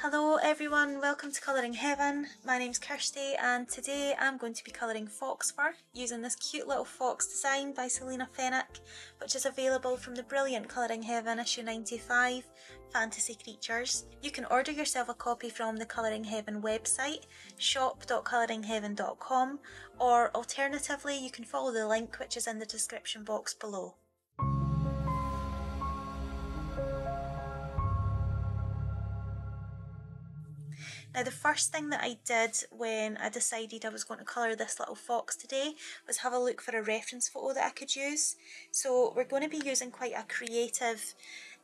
Hello everyone, welcome to Colouring Heaven. My name's Kirsty and today I'm going to be colouring fox fur using this cute little fox design by Selina Fenech which is available from the brilliant Colouring Heaven issue 95 Fantasy Creatures. You can order yourself a copy from the Colouring Heaven website shop.colouringheaven.com or alternatively you can follow the link which is in the description box below. Now the first thing that I did when I decided I was going to colour this little fox today was have a look for a reference photo that I could use. So we're going to be using quite a creative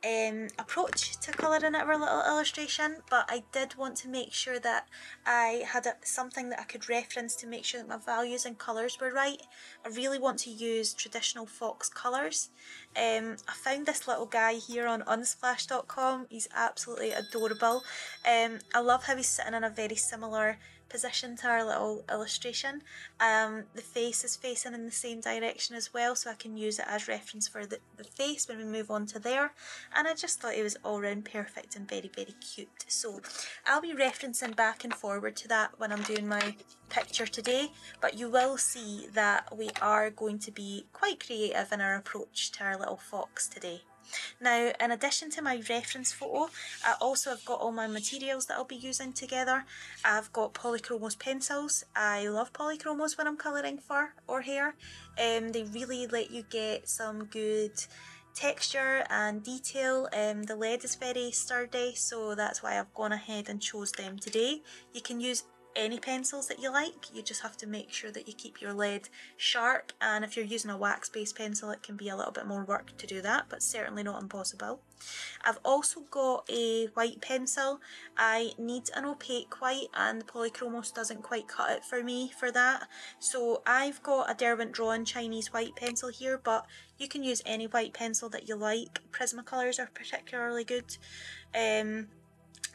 um, approach to colouring our little illustration but I did want to make sure that I had a, something that I could reference to make sure that my values and colours were right. I really want to use traditional fox colours. Um, I found this little guy here on unsplash.com, he's absolutely adorable. Um, I love how he's sitting in a very similar position to our little illustration. Um, the face is facing in the same direction as well so I can use it as reference for the, the face when we move on to there and I just thought it was all round perfect and very very cute so I'll be referencing back and forward to that when I'm doing my picture today but you will see that we are going to be quite creative in our approach to our little fox today. Now, in addition to my reference photo, I also have got all my materials that I'll be using together. I've got polychromos pencils. I love polychromos when I'm colouring fur or hair. Um, they really let you get some good texture and detail. Um, the lead is very sturdy, so that's why I've gone ahead and chose them today. You can use any pencils that you like. You just have to make sure that you keep your lead sharp and if you're using a wax based pencil it can be a little bit more work to do that but certainly not impossible. I've also got a white pencil. I need an opaque white and the Polychromos doesn't quite cut it for me for that. So I've got a Derwent Drawing Chinese white pencil here but you can use any white pencil that you like. Prismacolors are particularly good. Um,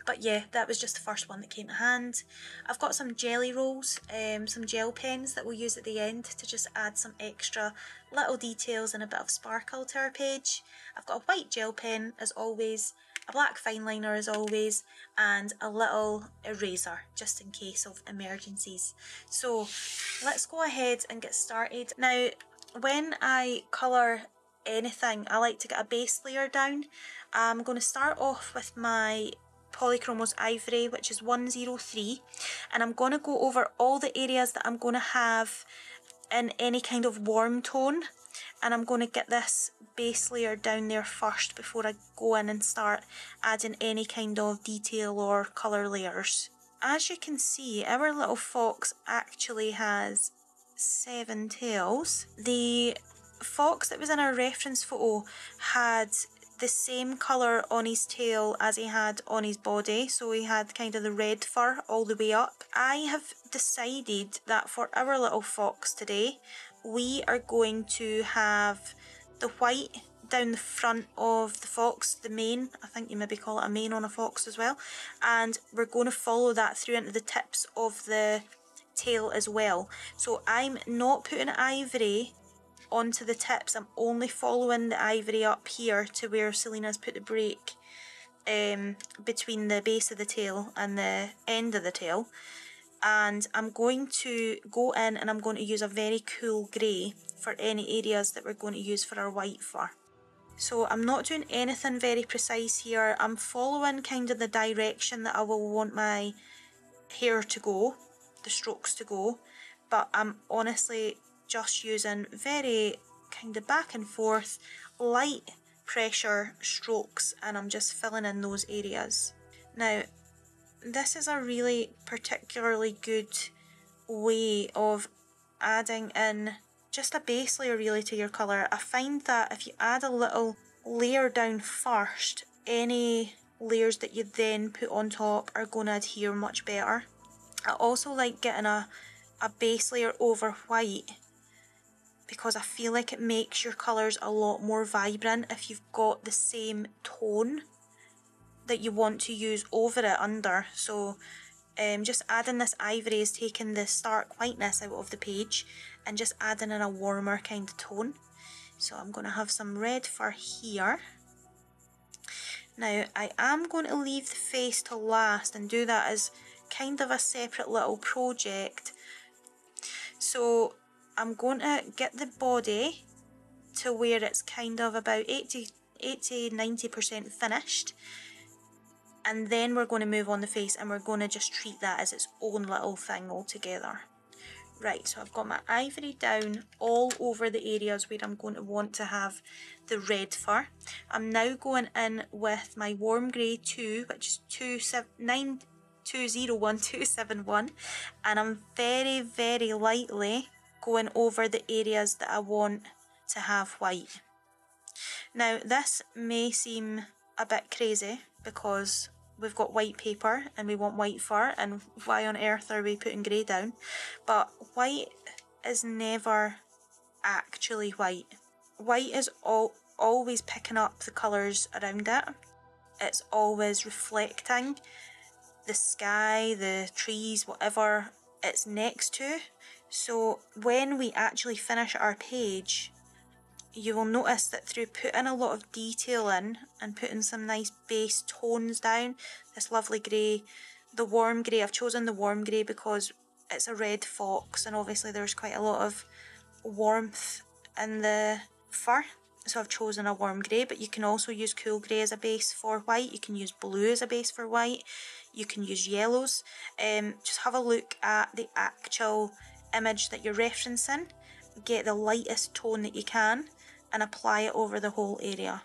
but yeah, that was just the first one that came to hand. I've got some Gelly Rolls, um, some gel pens that we'll use at the end to just add some extra little details and a bit of sparkle to our page. I've got a white gel pen as always, a black fine liner as always, and a little eraser just in case of emergencies. So let's go ahead and get started. Now, when I colour anything, I like to get a base layer down. I'm going to start off with my Polychromos Ivory, which is 103. And I'm going to go over all the areas that I'm going to have in any kind of warm tone. And I'm going to get this base layer down there first before I go in and start adding any kind of detail or colour layers. As you can see, our little fox actually has seven tails. The fox that was in our reference photo had the same colour on his tail as he had on his body, so he had kind of the red fur all the way up. I have decided that for our little fox today, we are going to have the white down the front of the fox, the mane, I think you maybe call it a mane on a fox as well, and we're going to follow that through into the tips of the tail as well. So I'm not putting ivory onto the tips. I'm only following the ivory up here to where Selina's put the break um, between the base of the tail and the end of the tail. And I'm going to go in and I'm going to use a very cool grey for any areas that we're going to use for our white fur. So I'm not doing anything very precise here. I'm following kind of the direction that I will want my hair to go, the strokes to go. But I'm honestly just using very kind of back and forth light pressure strokes and I'm just filling in those areas. Now this is a really particularly good way of adding in just a base layer really to your colour. I find that if you add a little layer down first, any layers that you then put on top are going to adhere much better. I also like getting a, a base layer over white because I feel like it makes your colours a lot more vibrant if you've got the same tone that you want to use over it under. So um, just adding this ivory is taking the stark whiteness out of the page and just adding in a warmer kind of tone. So I'm going to have some red for here. Now I am going to leave the face to last and do that as kind of a separate little project. So I'm going to get the body to where it's kind of about 80 80 90% finished and then we're going to move on the face and we're going to just treat that as its own little thing altogether. Right, so I've got my ivory down all over the areas where I'm going to want to have the red fur. I'm now going in with my warm grey 2, which is 9201 and I'm very, very lightly going over the areas that I want to have white. Now this may seem a bit crazy because we've got white paper and we want white fur and why on earth are we putting grey down? But white is never actually white. White is all always picking up the colours around it. It's always reflecting the sky the trees whatever it's next to so when we actually finish our page you will notice that through putting a lot of detail in and putting some nice base tones down, this lovely grey, the warm grey, I've chosen the warm grey because it's a red fox and obviously there's quite a lot of warmth in the fur. So I've chosen a warm grey but you can also use cool grey as a base for white, you can use blue as a base for white, you can use yellows. Um, just have a look at the actual image that you're referencing, get the lightest tone that you can and apply it over the whole area.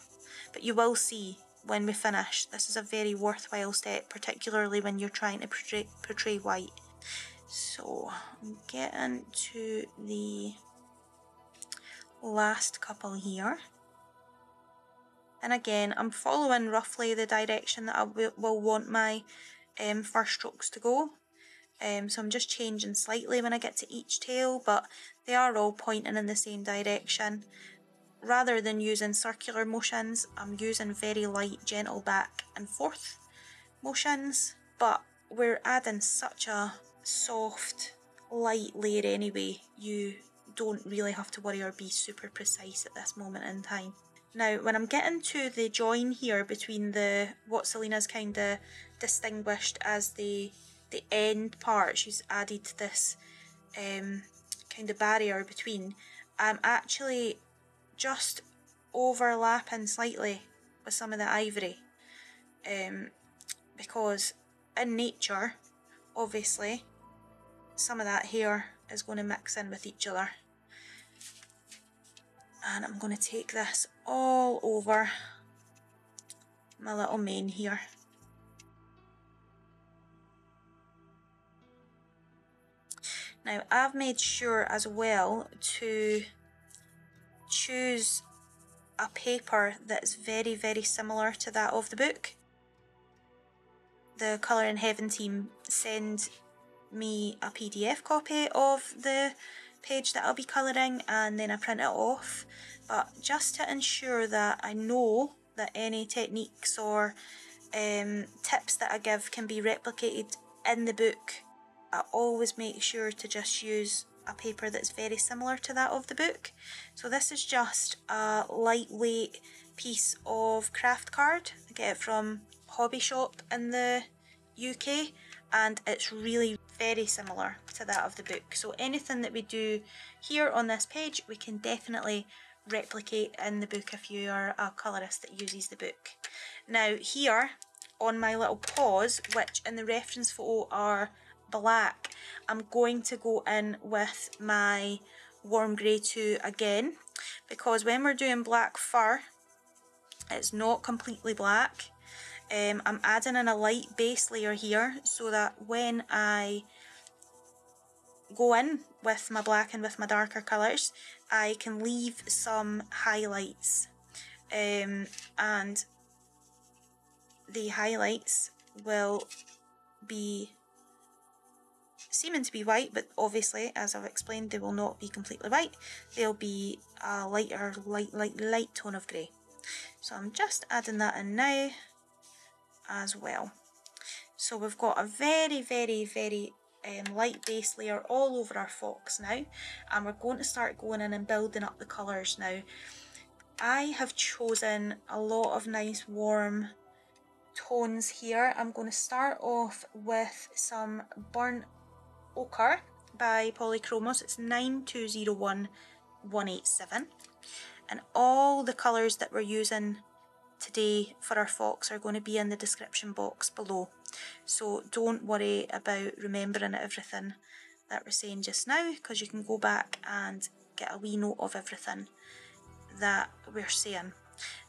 But you will see when we finish, this is a very worthwhile step, particularly when you're trying to portray, portray white. So I'm getting to the last couple here. And again, I'm following roughly the direction that I will want my um, first strokes to go. Um, so I'm just changing slightly when I get to each tail, but they are all pointing in the same direction rather than using circular motions, I'm using very light, gentle back and forth motions, but we're adding such a soft, light layer anyway, you don't really have to worry or be super precise at this moment in time. Now, when I'm getting to the join here between the what Selina's kind of distinguished as the the end part, she's added this um, kind of barrier between. I'm actually just overlapping slightly with some of the ivory um, because in nature obviously some of that hair is going to mix in with each other and I'm going to take this all over my little mane here now I've made sure as well to choose a paper that's very, very similar to that of the book. The Colouring Heaven team send me a PDF copy of the page that I'll be colouring and then I print it off. But just to ensure that I know that any techniques or um, tips that I give can be replicated in the book, I always make sure to just use a paper that's very similar to that of the book. So this is just a lightweight piece of craft card. I get it from Hobby Shop in the UK and it's really very similar to that of the book. So anything that we do here on this page we can definitely replicate in the book if you are a colourist that uses the book. Now here on my little paws, which in the reference photo are black. I'm going to go in with my warm grey 2 again because when we're doing black fur it's not completely black. Um, I'm adding in a light base layer here so that when I go in with my black and with my darker colours I can leave some highlights um, and the highlights will be seeming to be white, but obviously, as I've explained, they will not be completely white. They'll be a lighter, light, light, light tone of grey. So I'm just adding that in now as well. So we've got a very, very, very um, light base layer all over our fox now and we're going to start going in and building up the colours now. I have chosen a lot of nice warm tones here. I'm going to start off with some Burnt Ochre by Polychromos. It's 9201187 and all the colours that we're using today for our fox are going to be in the description box below. So don't worry about remembering everything that we're saying just now because you can go back and get a wee note of everything that we're saying.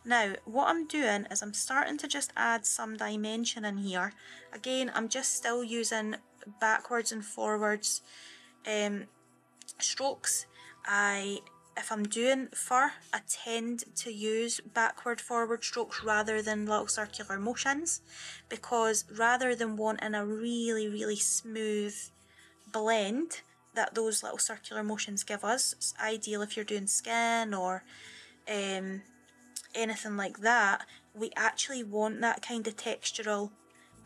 Now what I'm doing is I'm starting to just add some dimension in here. Again I'm just still using backwards and forwards um, strokes. I if I'm doing fur, I tend to use backward forward strokes rather than little circular motions because rather than wanting a really really smooth blend that those little circular motions give us, it's ideal if you're doing skin or um, anything like that, we actually want that kind of textural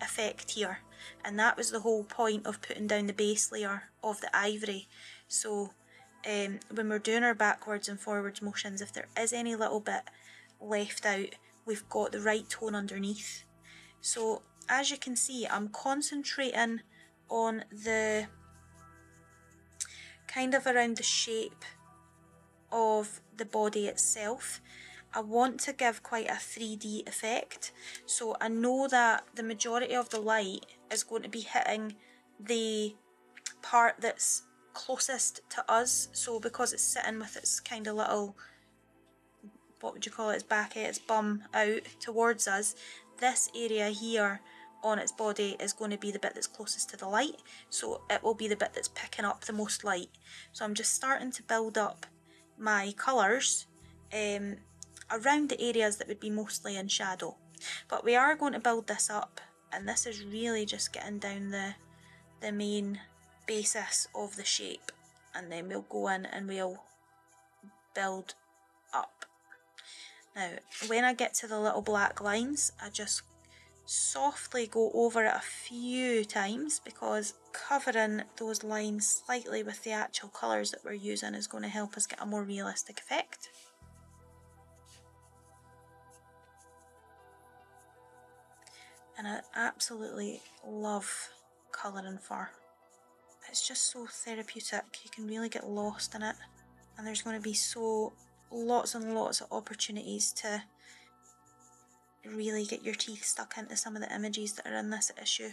effect here and that was the whole point of putting down the base layer of the ivory so um, when we're doing our backwards and forwards motions, if there is any little bit left out, we've got the right tone underneath. So as you can see, I'm concentrating on the kind of around the shape of the body itself. I want to give quite a 3D effect. So I know that the majority of the light is going to be hitting the part that's closest to us. So because it's sitting with its kind of little what would you call it its back its bum out towards us this area here on its body is going to be the bit that's closest to the light. So it will be the bit that's picking up the most light. So I'm just starting to build up my colours um, around the areas that would be mostly in shadow but we are going to build this up and this is really just getting down the the main basis of the shape and then we'll go in and we'll build up. Now when I get to the little black lines I just softly go over it a few times because covering those lines slightly with the actual colours that we're using is going to help us get a more realistic effect. And I absolutely love colouring fur it's just so therapeutic. You can really get lost in it, and there's going to be so lots and lots of opportunities to really get your teeth stuck into some of the images that are in this issue.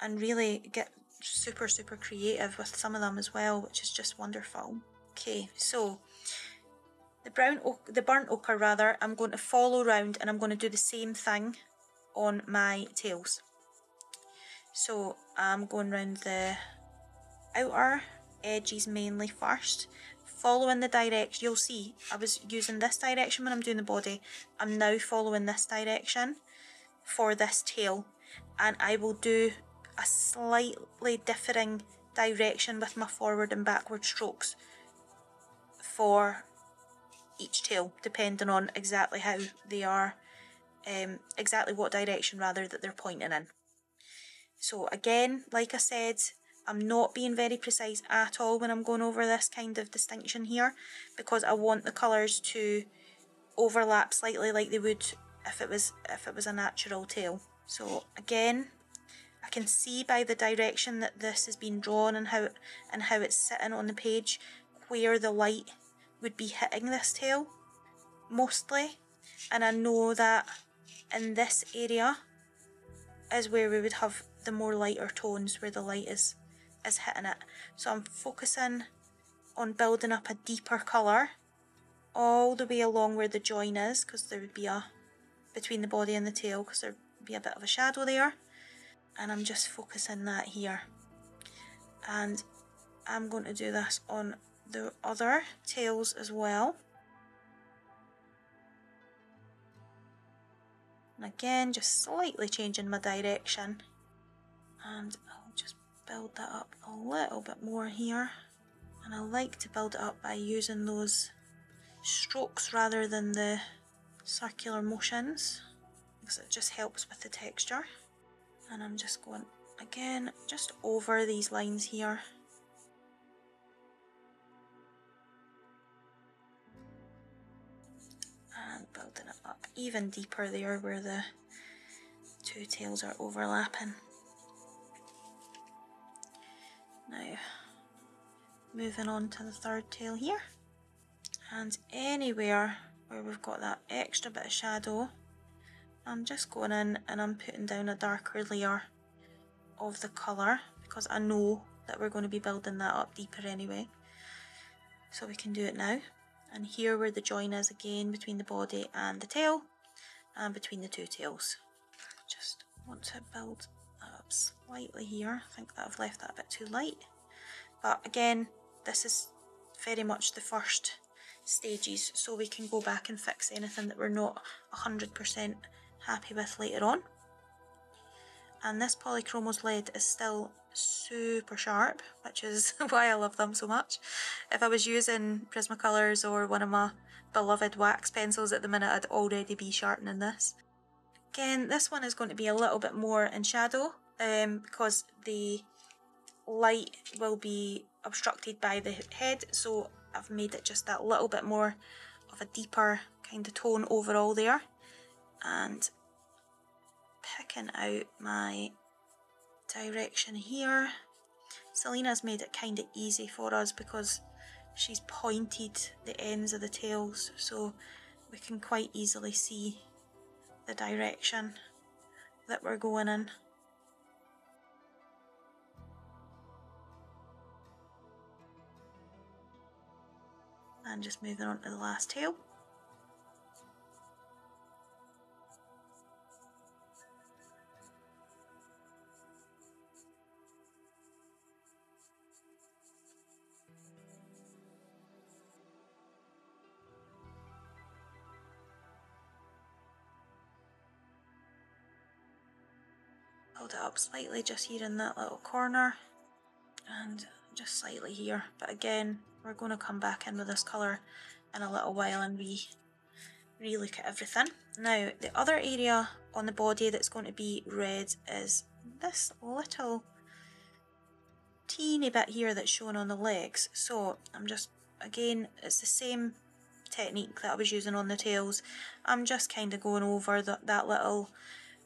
And really get super super creative with some of them as well which is just wonderful. Okay so the brown oak, the burnt ochre rather I'm going to follow round and I'm going to do the same thing on my tails. So I'm going round the outer edges mainly first. Following the direction you'll see I was using this direction when I'm doing the body. I'm now following this direction for this tail. And I will do a slightly differing direction with my forward and backward strokes for each tail depending on exactly how they are um, exactly what direction rather that they're pointing in so again like I said I'm not being very precise at all when I'm going over this kind of distinction here because I want the colours to overlap slightly like they would if it was if it was a natural tail. So again, I can see by the direction that this has been drawn and how and how it's sitting on the page where the light would be hitting this tail mostly and I know that in this area is where we would have the more lighter tones where the light is is hitting it. So I'm focusing on building up a deeper colour all the way along where the join is because there would be a between the body and the tail because there would be a bit of a shadow there. And I'm just focusing that here. And I'm going to do this on the other tails as well and again just slightly changing my direction. And I'll just build that up a little bit more here. And I like to build it up by using those strokes rather than the circular motions because it just helps with the texture. And I'm just going again just over these lines here even deeper there where the two tails are overlapping. Now, moving on to the third tail here. And anywhere where we've got that extra bit of shadow, I'm just going in and I'm putting down a darker layer of the colour because I know that we're going to be building that up deeper anyway. So we can do it now. And here where the join is again between the body and the tail and between the two tails. Just want to build up slightly here. I think that I've left that a bit too light. But again, this is very much the first stages so we can go back and fix anything that we're not 100% happy with later on. And this Polychromos lead is still super sharp, which is why I love them so much. If I was using Prismacolors or one of my beloved wax pencils at the minute, I'd already be sharpening this. Again, this one is going to be a little bit more in shadow um, because the light will be obstructed by the head, so I've made it just that little bit more of a deeper kind of tone overall there. And picking out my direction here. Selina's made it kind of easy for us because she's pointed the ends of the tails so we can quite easily see the direction that we're going in. And just moving on to the last tail. Up slightly just here in that little corner and just slightly here. But again, we're going to come back in with this colour in a little while and re re-look at everything. Now, the other area on the body that's going to be red is this little teeny bit here that's shown on the legs. So I'm just, again, it's the same technique that I was using on the tails. I'm just kind of going over the, that little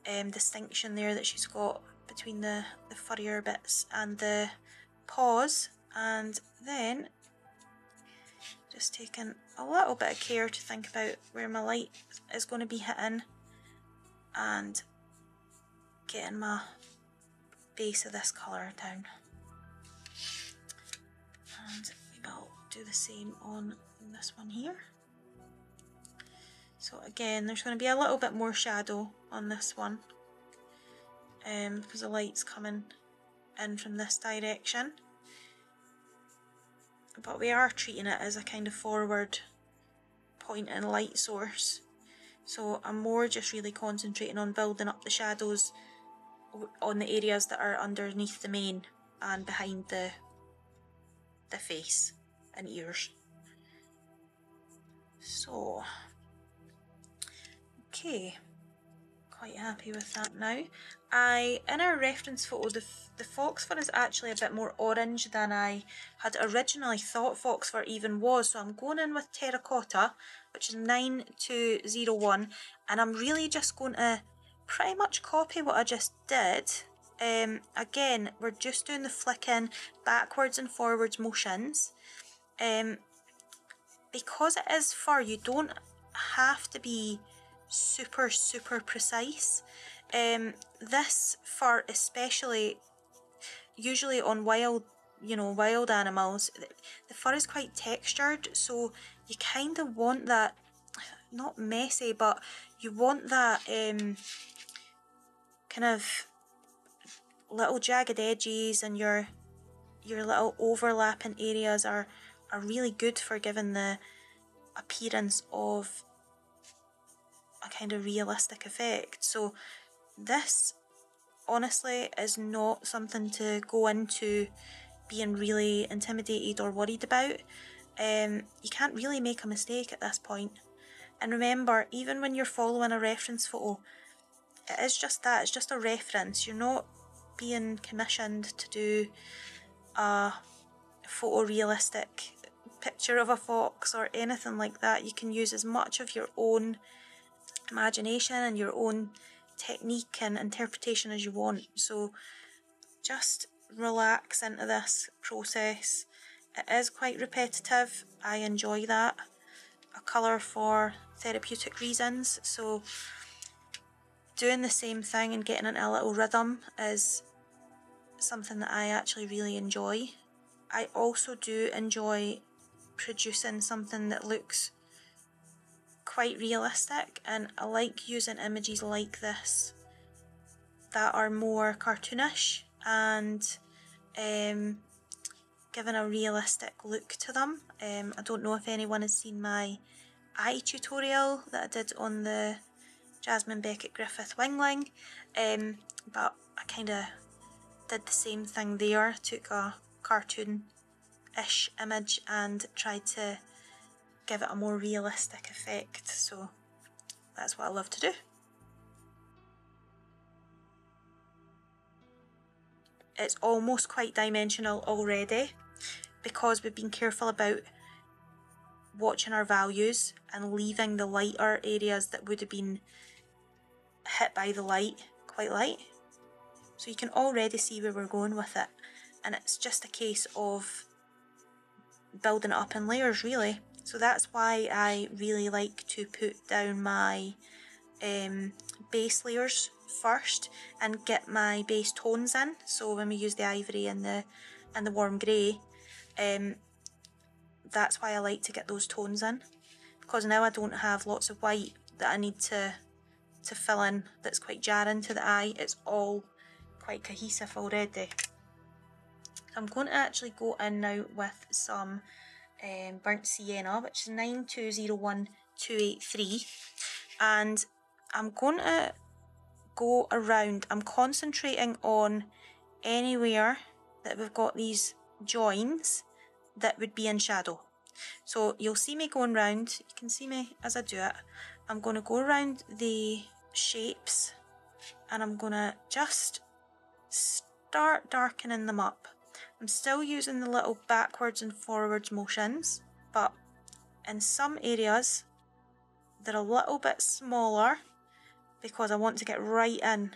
um, distinction there that she's got between the, the furrier bits and the paws and then just taking a little bit of care to think about where my light is going to be hitting and getting my base of this colour down. And I'll do the same on this one here. So again there's going to be a little bit more shadow on this one um, because the light's coming in from this direction. But we are treating it as a kind of forward pointing light source. So I'm more just really concentrating on building up the shadows on the areas that are underneath the mane and behind the the face and ears. So okay quite happy with that now. I, in our reference photo, the, the fox fur is actually a bit more orange than I had originally thought fox fur even was. So I'm going in with terracotta, which is 9201, and I'm really just going to pretty much copy what I just did. Um, again, we're just doing the flicking backwards and forwards motions. Um, because it is fur, you don't have to be super, super precise. Um, this fur especially, usually on wild, you know, wild animals, the fur is quite textured, so you kind of want that, not messy, but you want that um, kind of little jagged edges and your your little overlapping areas are are really good for giving the appearance of kind of realistic effect. So this honestly is not something to go into being really intimidated or worried about. Um, you can't really make a mistake at this point. And remember, even when you're following a reference photo, it is just that, it's just a reference. You're not being commissioned to do a photorealistic picture of a fox or anything like that. You can use as much of your own imagination and your own technique and interpretation as you want. So just relax into this process. It is quite repetitive. I enjoy that. A colour for therapeutic reasons. So doing the same thing and getting into a little rhythm is something that I actually really enjoy. I also do enjoy producing something that looks quite realistic and I like using images like this that are more cartoonish and um, giving a realistic look to them. Um, I don't know if anyone has seen my eye tutorial that I did on the Jasmine Becket Griffith Wingling, um, but I kind of did the same thing there, took a cartoon-ish image and tried to give it a more realistic effect, so that's what I love to do. It's almost quite dimensional already because we've been careful about watching our values and leaving the lighter areas that would have been hit by the light quite light. So you can already see where we're going with it. And it's just a case of building it up in layers really. So that's why I really like to put down my um, base layers first and get my base tones in. So when we use the ivory and the and the warm grey, um, that's why I like to get those tones in. Because now I don't have lots of white that I need to to fill in that's quite jarring to the eye. It's all quite cohesive already. I'm going to actually go in now with some um, burnt sienna, which is 9201283, and I'm going to go around. I'm concentrating on anywhere that we've got these joins that would be in shadow. So you'll see me going round, you can see me as I do it. I'm going to go around the shapes and I'm going to just start darkening them up. I'm still using the little backwards and forwards motions, but in some areas they're a little bit smaller because I want to get right in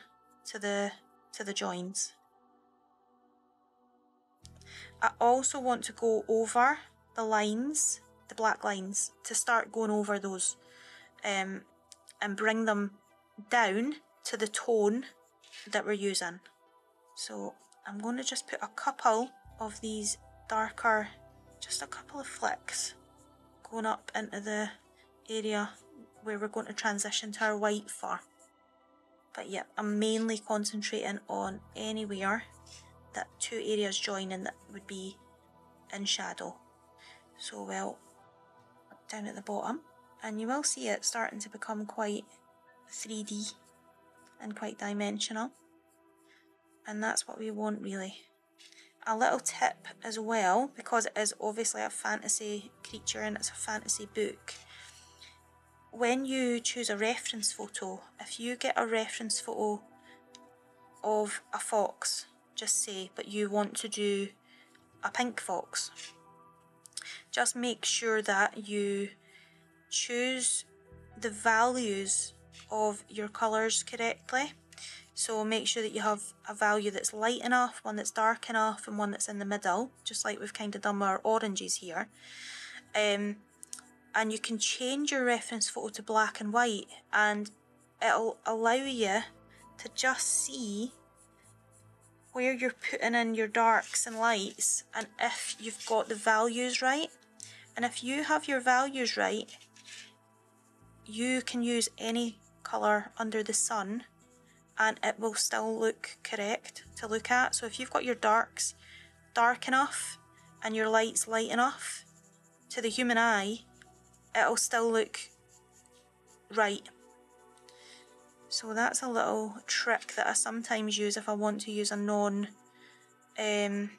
to the to the joins. I also want to go over the lines, the black lines, to start going over those um, and bring them down to the tone that we're using. So I'm going to just put a couple of these darker, just a couple of flicks going up into the area where we're going to transition to our white fur. But yeah, I'm mainly concentrating on anywhere that two areas join and that would be in shadow. So well, down at the bottom, and you will see it starting to become quite 3D and quite dimensional. And that's what we want really. A little tip as well, because it is obviously a fantasy creature and it's a fantasy book. When you choose a reference photo, if you get a reference photo of a fox, just say, but you want to do a pink fox, just make sure that you choose the values of your colours correctly. So make sure that you have a value that's light enough, one that's dark enough, and one that's in the middle, just like we've kind of done with our oranges here. Um, and you can change your reference photo to black and white, and it'll allow you to just see where you're putting in your darks and lights, and if you've got the values right. And if you have your values right, you can use any colour under the sun and it will still look correct to look at. So if you've got your darks dark enough and your lights light enough to the human eye, it'll still look right. So that's a little trick that I sometimes use if I want to use a non um,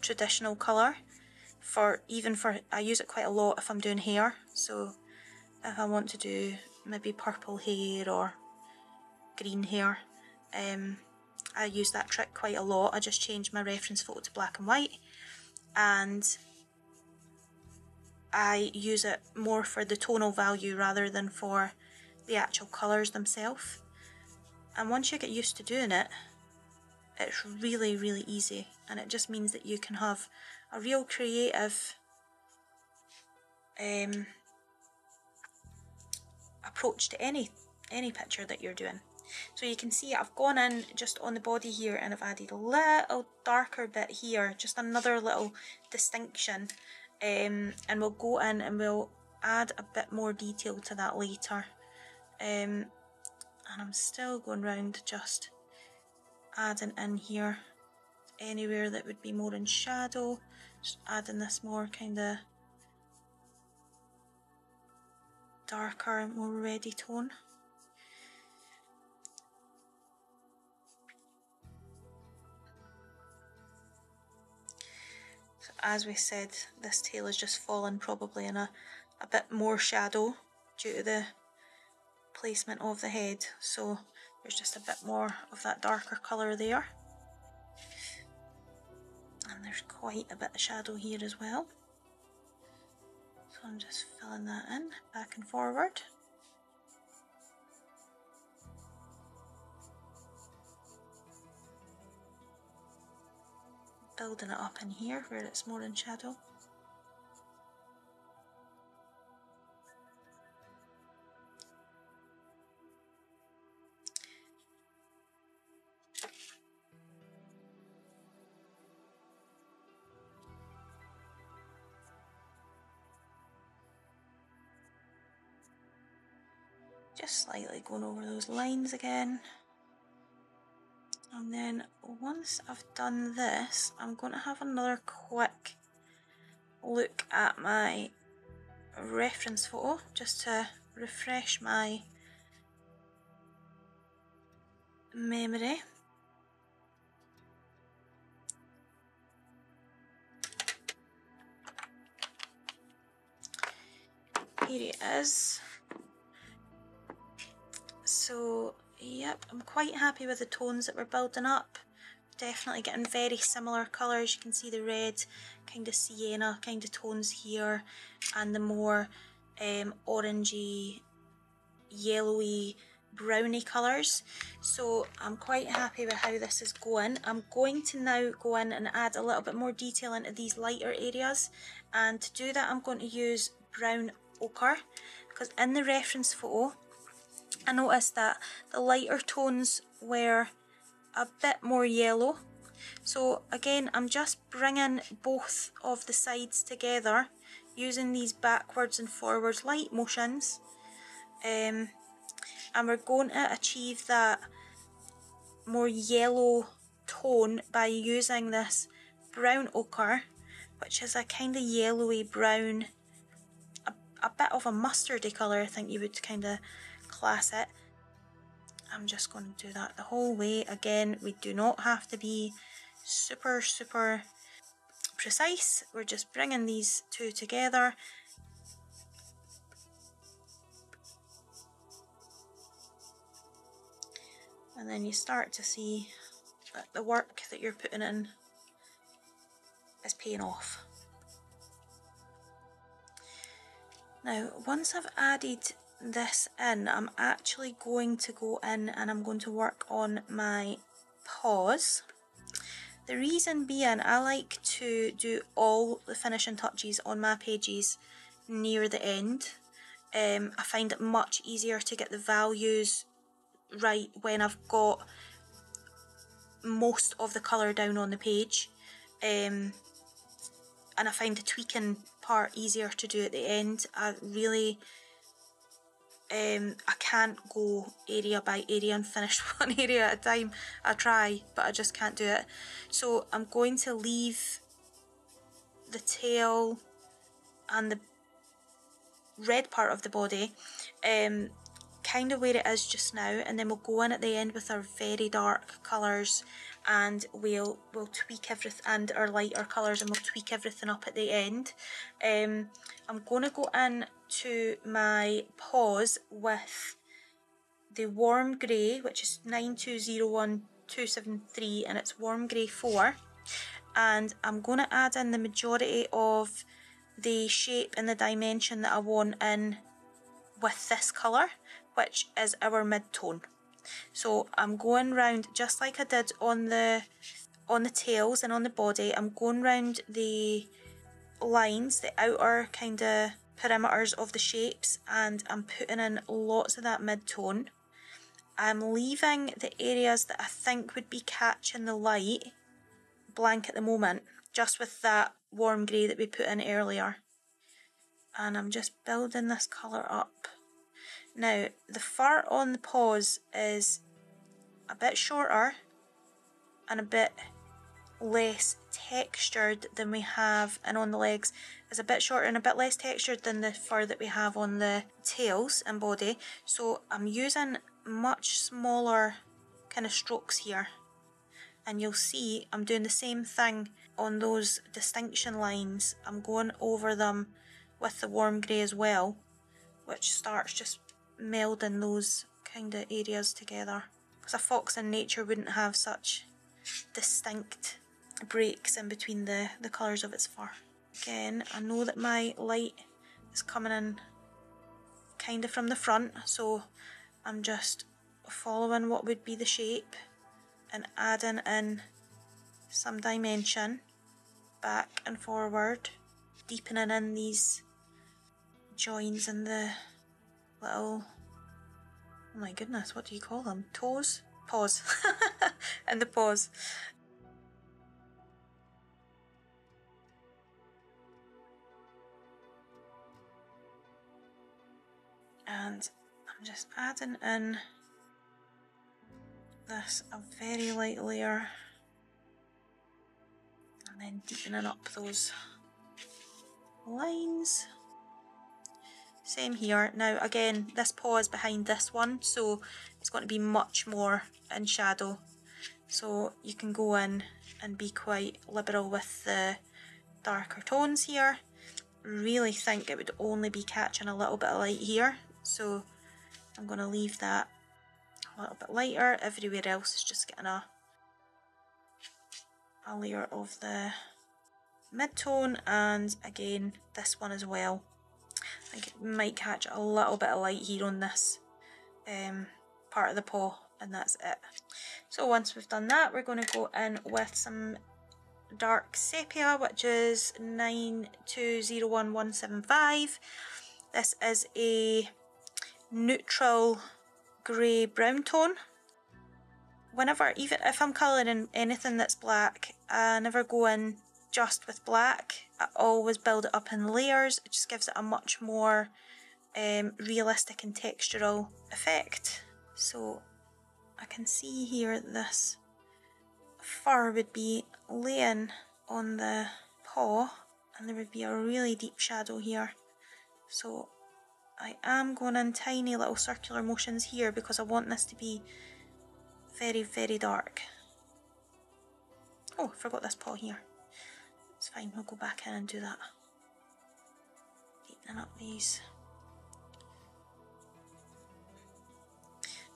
traditional colour for even for I use it quite a lot if I'm doing hair so if I want to do maybe purple hair or green hair. Um, I use that trick quite a lot. I just change my reference photo to black and white and I use it more for the tonal value rather than for the actual colours themselves. and once you get used to doing it, it's really, really easy. And it just means that you can have a real creative um, approach to any any picture that you're doing. So you can see I've gone in just on the body here and I've added a little darker bit here, just another little distinction. Um, and we'll go in and we'll add a bit more detail to that later. Um, and I'm still going round just adding in here anywhere that would be more in shadow, just adding this more kind of darker, more ready tone. As we said, this tail is just fallen probably in a, a bit more shadow due to the placement of the head. So there's just a bit more of that darker colour there. And there's quite a bit of shadow here as well. So I'm just filling that in back and forward. Building it up in here where it's more in shadow. just slightly going over those lines again. And then once I've done this, I'm going to have another quick look at my reference photo just to refresh my memory. Here it is. So, yep, I'm quite happy with the tones that we're building up. Definitely getting very similar colours. You can see the red, kind of sienna kind of tones here, and the more um, orangey, yellowy, browny colours. So I'm quite happy with how this is going. I'm going to now go in and add a little bit more detail into these lighter areas. And to do that, I'm going to use brown ochre because in the reference photo, I noticed that the lighter tones were a bit more yellow. So again, I'm just bringing both of the sides together using these backwards and forwards light motions. Um, and we're going to achieve that more yellow tone by using this brown ochre, which is a kind of yellowy brown, a, a bit of a mustardy colour I think you would kind of class it. I'm just going to do that the whole way. Again, we do not have to be super, super precise. We're just bringing these two together. And then you start to see that the work that you're putting in is paying off. Now, once I've added this in, I'm actually going to go in and I'm going to work on my paws. The reason being I like to do all the finishing touches on my pages near the end. Um, I find it much easier to get the values right when I've got most of the colour down on the page. Um, and I find the tweaking part easier to do at the end. I really um, I can't go area by area and finish one area at a time. I try, but I just can't do it. So I'm going to leave the tail and the red part of the body um, kind of where it is just now and then we'll go in at the end with our very dark colours and we'll we'll tweak everything and our lighter colours and we'll tweak everything up at the end. Um, I'm going to go in to my paws with the warm grey, which is 9201273 and it's warm grey 4. And I'm going to add in the majority of the shape and the dimension that I want in with this colour, which is our mid-tone. So I'm going round just like I did on the on the tails and on the body. I'm going round the lines, the outer kind of perimeters of the shapes and I'm putting in lots of that mid-tone. I'm leaving the areas that I think would be catching the light blank at the moment, just with that warm grey that we put in earlier. And I'm just building this colour up. Now, the fur on the paws is a bit shorter and a bit less textured than we have and on the legs. Is a bit shorter and a bit less textured than the fur that we have on the tails and body. So I'm using much smaller kind of strokes here. And you'll see I'm doing the same thing on those distinction lines. I'm going over them with the warm grey as well which starts just melding those kind of areas together. Because a fox in nature wouldn't have such distinct breaks in between the, the colours of its fur. Again, I know that my light is coming in kind of from the front, so I'm just following what would be the shape and adding in some dimension back and forward, deepening in these joins and the little, oh my goodness, what do you call them? Toes? Paws. and the paws. And I'm just adding in this a very light layer and then deepening up those lines. Same here. Now again, this paw is behind this one, so it's going to be much more in shadow. So you can go in and be quite liberal with the darker tones here. Really think it would only be catching a little bit of light here so I'm going to leave that a little bit lighter. Everywhere else is just getting a, a layer of the mid-tone and again this one as well. I might catch a little bit of light here on this um, part of the paw and that's it. So once we've done that we're going to go in with some dark sepia which is 9201175. This is a neutral grey brown tone. Whenever, even if I'm colouring anything that's black, I never go in just with black. I always build it up in layers. It just gives it a much more um, realistic and textural effect. So I can see here this fur would be laying on the paw and there would be a really deep shadow here. So I am going in tiny little circular motions here because I want this to be very, very dark. Oh, I forgot this paw here. It's fine, we'll go back in and do that. Deepening up these.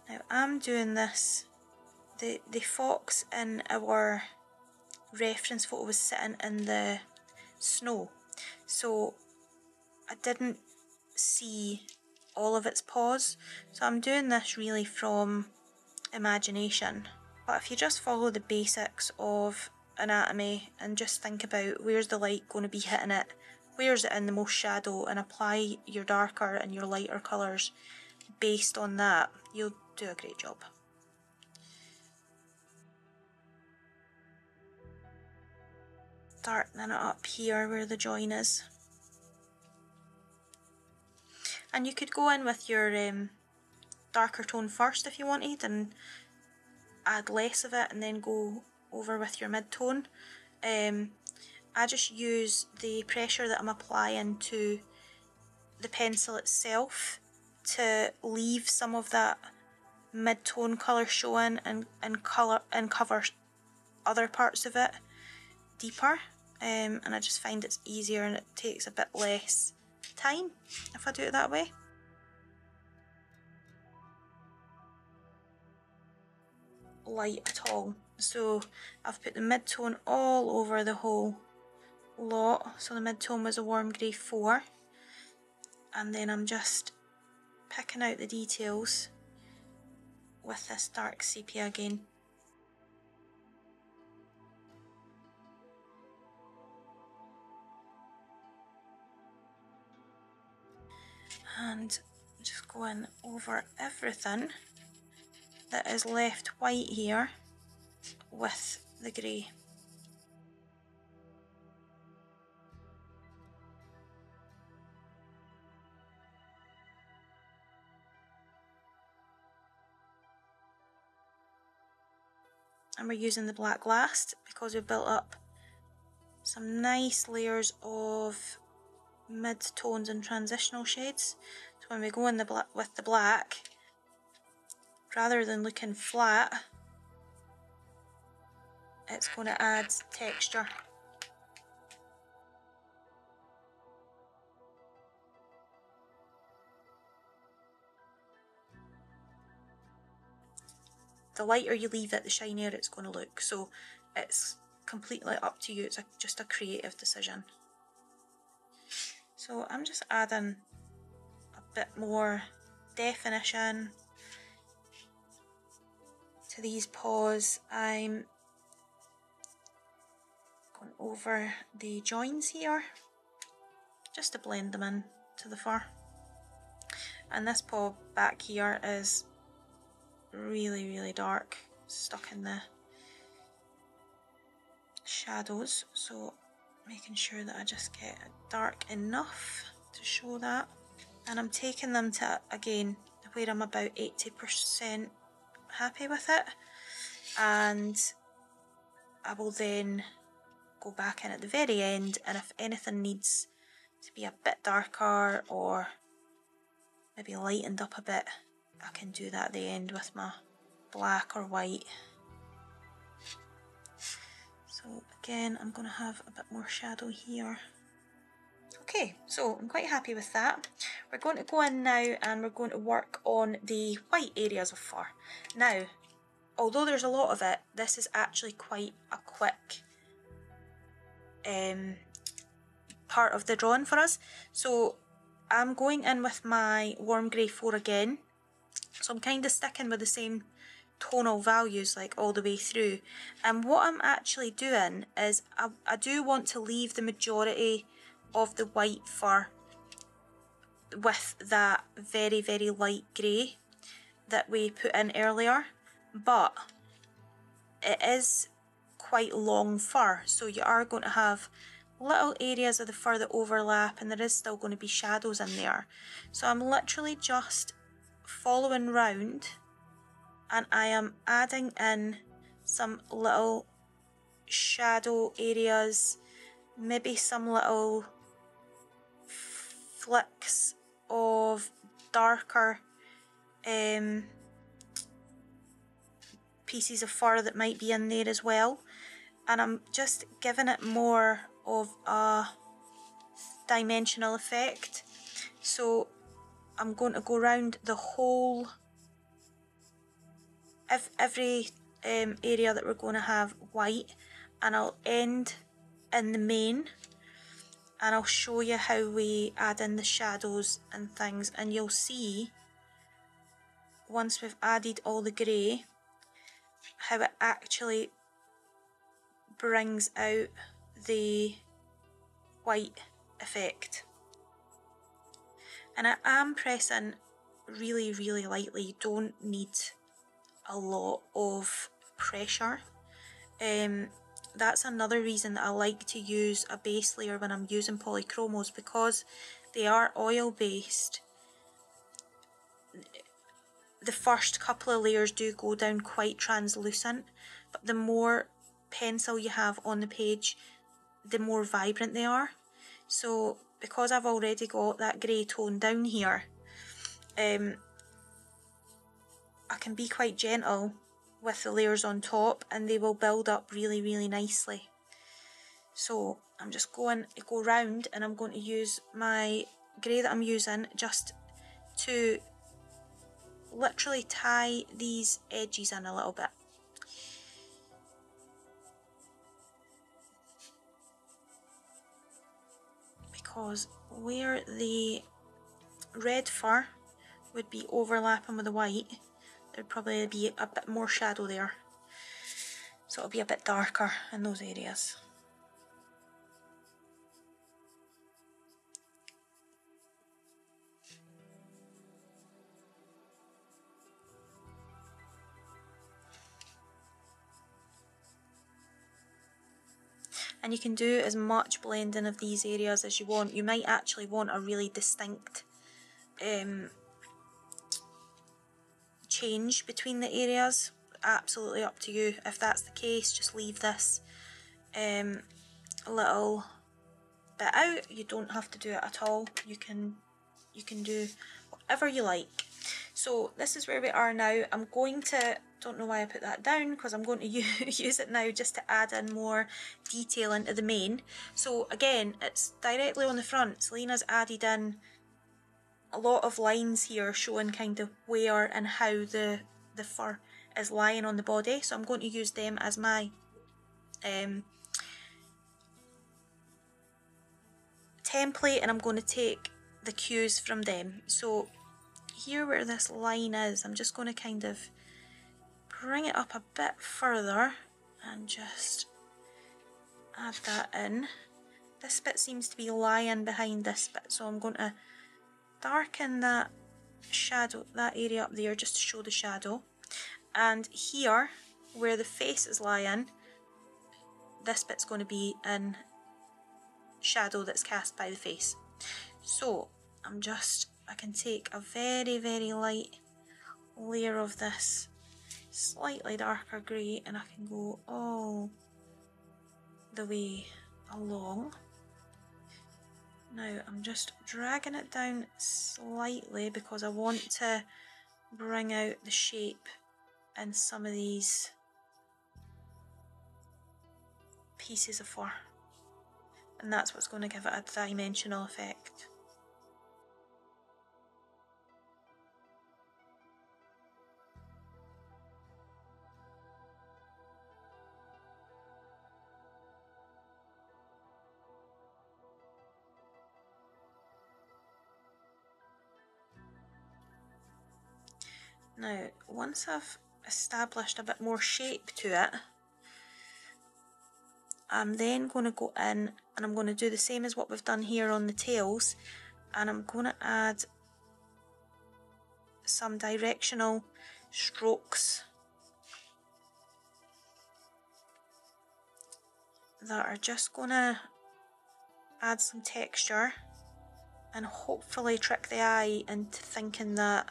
Now I'm doing this, the, the fox in our reference photo was sitting in the snow. So I didn't see all of its paws. So I'm doing this really from imagination. But if you just follow the basics of anatomy and just think about where's the light going to be hitting it, where's it in the most shadow and apply your darker and your lighter colours based on that, you'll do a great job. Darkening it up here where the join is. And you could go in with your um, darker tone first if you wanted and add less of it and then go over with your mid-tone. Um, I just use the pressure that I'm applying to the pencil itself to leave some of that mid-tone colour showing and, and colour and cover other parts of it deeper um, and I just find it's easier and it takes a bit less time if I do it that way. Light at all. So I've put the mid-tone all over the whole lot. So the mid-tone was a warm grey 4. And then I'm just picking out the details with this dark sepia again. And just going over everything that is left white here with the grey. and we're using the black last because we've built up some nice layers of mid-tones and transitional shades. So when we go in the black with the black, rather than looking flat, it's going to add texture. the lighter you leave it, the shinier it's going to look. So it's completely up to you. It's a, just a creative decision. So I'm just adding a bit more definition to these paws. I'm going over the joins here just to blend them in to the fur. And this paw back here is really, really dark, stuck in the shadows. So making sure that I just get dark enough to show that. And I'm taking them to, again, where I'm about 80% happy with it. And I will then go back in at the very end and if anything needs to be a bit darker or maybe lightened up a bit, I can do that at the end with my black or white. So again, I'm going to have a bit more shadow here. Okay, so I'm quite happy with that. We're going to go in now and we're going to work on the white areas of fur. Now, although there's a lot of it, this is actually quite a quick um, part of the drawing for us. So I'm going in with my warm grey 4 again so I'm kind of sticking with the same tonal values like all the way through. And what I'm actually doing is I, I do want to leave the majority of the white fur with that very, very light grey that we put in earlier. But it is quite long fur, so you are going to have little areas of the fur that overlap and there is still going to be shadows in there. So I'm literally just following round and I am adding in some little shadow areas, maybe some little flicks of darker um, pieces of fur that might be in there as well. And I'm just giving it more of a dimensional effect. So I'm going to go around the whole every um, area that we're going to have white and I'll end in the main and I'll show you how we add in the shadows and things and you'll see once we've added all the grey how it actually brings out the white effect. And I am pressing really really lightly. Don't need a lot of pressure. Um, that's another reason that I like to use a base layer when I'm using polychromos because they are oil based the first couple of layers do go down quite translucent but the more pencil you have on the page the more vibrant they are. So because I've already got that grey tone down here, um, I can be quite gentle with the layers on top and they will build up really, really nicely. So I'm just going to go round and I'm going to use my grey that I'm using just to literally tie these edges in a little bit. because where the red fur would be overlapping with the white, there'd probably be a bit more shadow there. So it'll be a bit darker in those areas. and you can do as much blending of these areas as you want. You might actually want a really distinct um, change between the areas. Absolutely up to you. If that's the case, just leave this um, little bit out. You don't have to do it at all. You can you can do whatever you like. So this is where we are now. I'm going to don't know why I put that down because I'm going to use it now just to add in more detail into the mane. So again, it's directly on the front. Selina's added in a lot of lines here showing kind of where and how the, the fur is lying on the body. So I'm going to use them as my um, template and I'm going to take the cues from them. So here where this line is, I'm just going to kind of bring it up a bit further and just add that in. This bit seems to be lying behind this bit, so I'm going to darken that shadow, that area up there just to show the shadow. And here, where the face is lying, this bit's going to be in shadow that's cast by the face. So, I'm just, I can take a very, very light layer of this slightly darker grey and I can go all the way along. Now I'm just dragging it down slightly because I want to bring out the shape in some of these pieces of fur and that's what's going to give it a dimensional effect. Now, once I've established a bit more shape to it, I'm then going to go in and I'm going to do the same as what we've done here on the tails and I'm going to add some directional strokes that are just going to add some texture and hopefully trick the eye into thinking that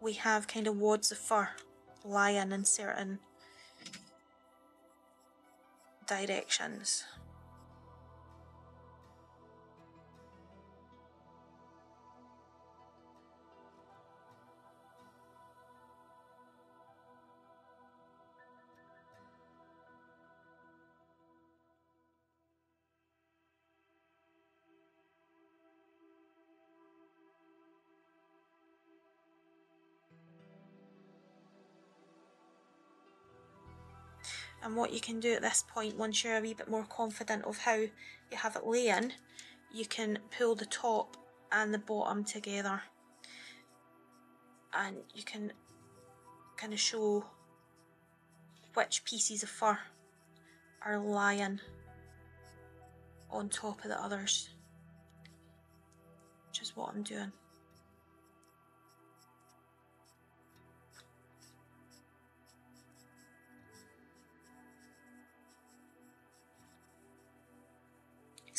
we have kind of wads of fur lying in certain directions. And what you can do at this point once you're a wee bit more confident of how you have it laying you can pull the top and the bottom together. And you can kind of show which pieces of fur are lying on top of the others. Which is what I'm doing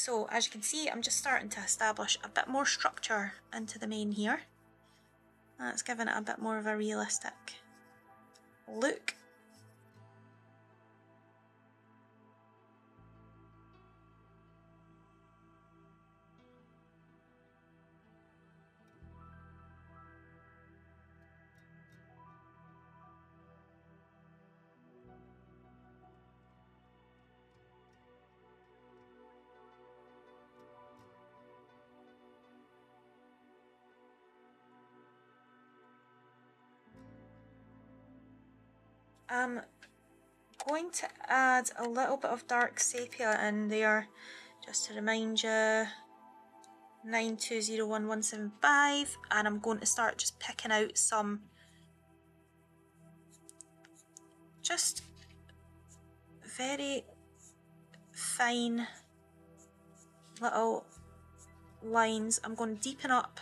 So as you can see, I'm just starting to establish a bit more structure into the mane here. That's giving it a bit more of a realistic look. I'm going to add a little bit of dark sepia in there just to remind you 9201175 and I'm going to start just picking out some just very fine little lines. I'm going to deepen up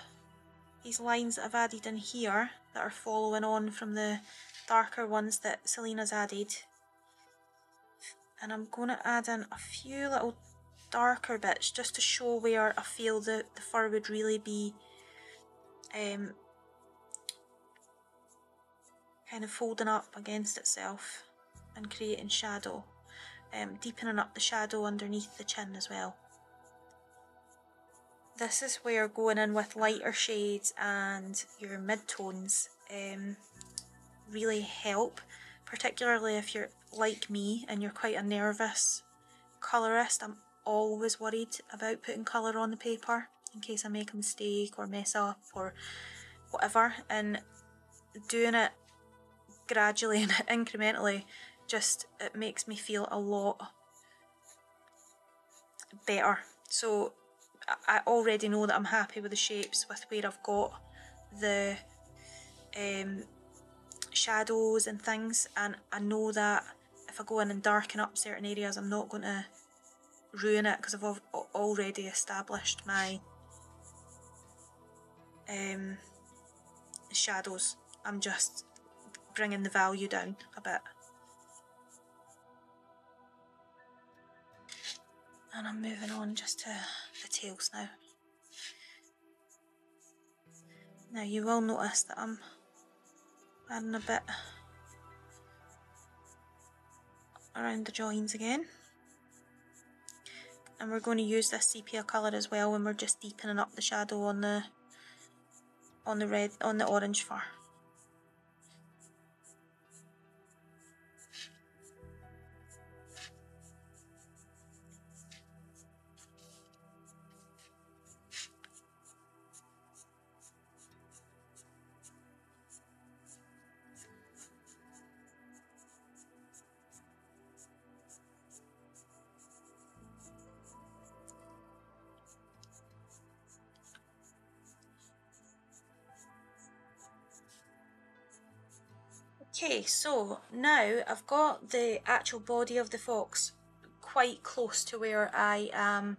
these lines that I've added in here that are following on from the darker ones that Selina's added. And I'm going to add in a few little darker bits just to show where I feel the, the fur would really be um, kind of folding up against itself and creating shadow, um, deepening up the shadow underneath the chin as well. This is where going in with lighter shades and your mid-tones um, really help, particularly if you're like me and you're quite a nervous colourist. I'm always worried about putting colour on the paper in case I make a mistake or mess up or whatever and doing it gradually and incrementally just it makes me feel a lot better so I already know that I'm happy with the shapes with where I've got the um, shadows and things and I know that if I go in and darken up certain areas I'm not going to ruin it because I've already established my um, shadows. I'm just bringing the value down a bit. And I'm moving on just to the tails now. Now you will notice that I'm adding a bit around the joins again. And we're going to use this sepia colour as well when we're just deepening up the shadow on the on the red on the orange fur. Okay, so now I've got the actual body of the fox quite close to where I am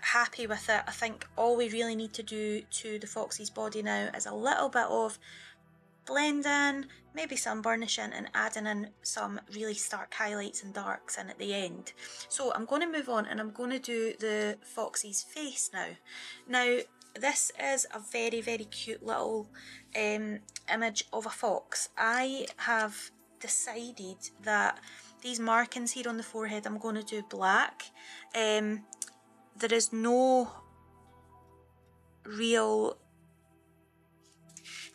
happy with it. I think all we really need to do to the fox's body now is a little bit of blending, maybe some burnishing and adding in some really stark highlights and darks in at the end. So I'm going to move on and I'm going to do the fox's face now. Now this is a very very cute little um, image of a fox. I have decided that these markings here on the forehead I'm going to do black. Um, there is no real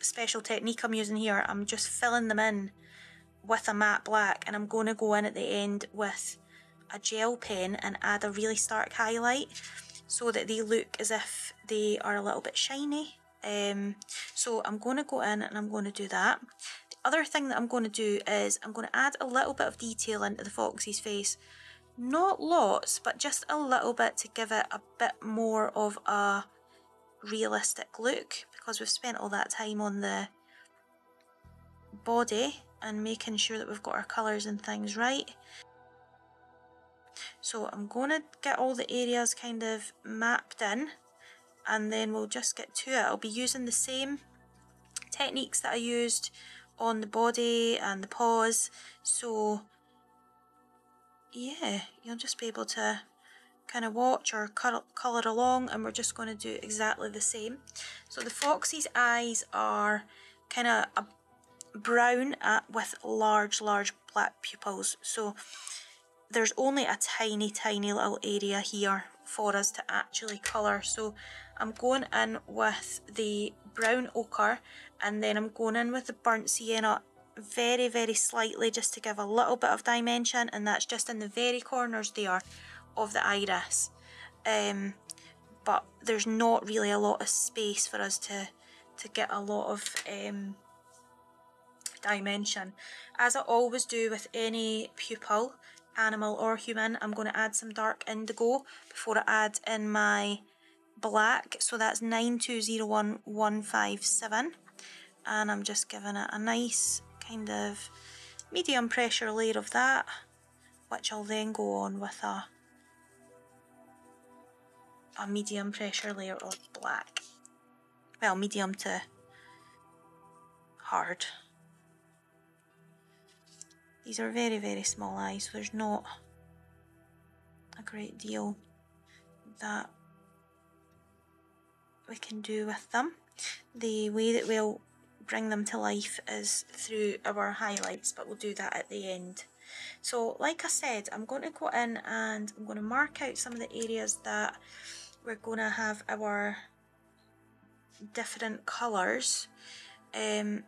special technique I'm using here. I'm just filling them in with a matte black and I'm going to go in at the end with a gel pen and add a really stark highlight so that they look as if they are a little bit shiny. Um, so I'm going to go in and I'm going to do that. The other thing that I'm going to do is I'm going to add a little bit of detail into the fox's face. Not lots, but just a little bit to give it a bit more of a realistic look because we've spent all that time on the body and making sure that we've got our colours and things right. So I'm going to get all the areas kind of mapped in and then we'll just get to it. I'll be using the same techniques that I used on the body and the paws so yeah you'll just be able to kind of watch or colour along and we're just going to do exactly the same. So the fox's eyes are kind of brown at, with large large black pupils so there's only a tiny tiny little area here for us to actually colour. So I'm going in with the brown ochre and then I'm going in with the burnt sienna very very slightly just to give a little bit of dimension and that's just in the very corners there of the iris. Um, but there's not really a lot of space for us to to get a lot of um, dimension. As I always do with any pupil animal or human, I'm going to add some dark indigo before I add in my black. So that's 9201157. And I'm just giving it a nice kind of medium pressure layer of that, which I'll then go on with a, a medium pressure layer of black. Well, medium to hard. These are very, very small eyes, there's not a great deal that we can do with them. The way that we'll bring them to life is through our highlights, but we'll do that at the end. So like I said, I'm going to go in and I'm going to mark out some of the areas that we're going to have our different colours. Um,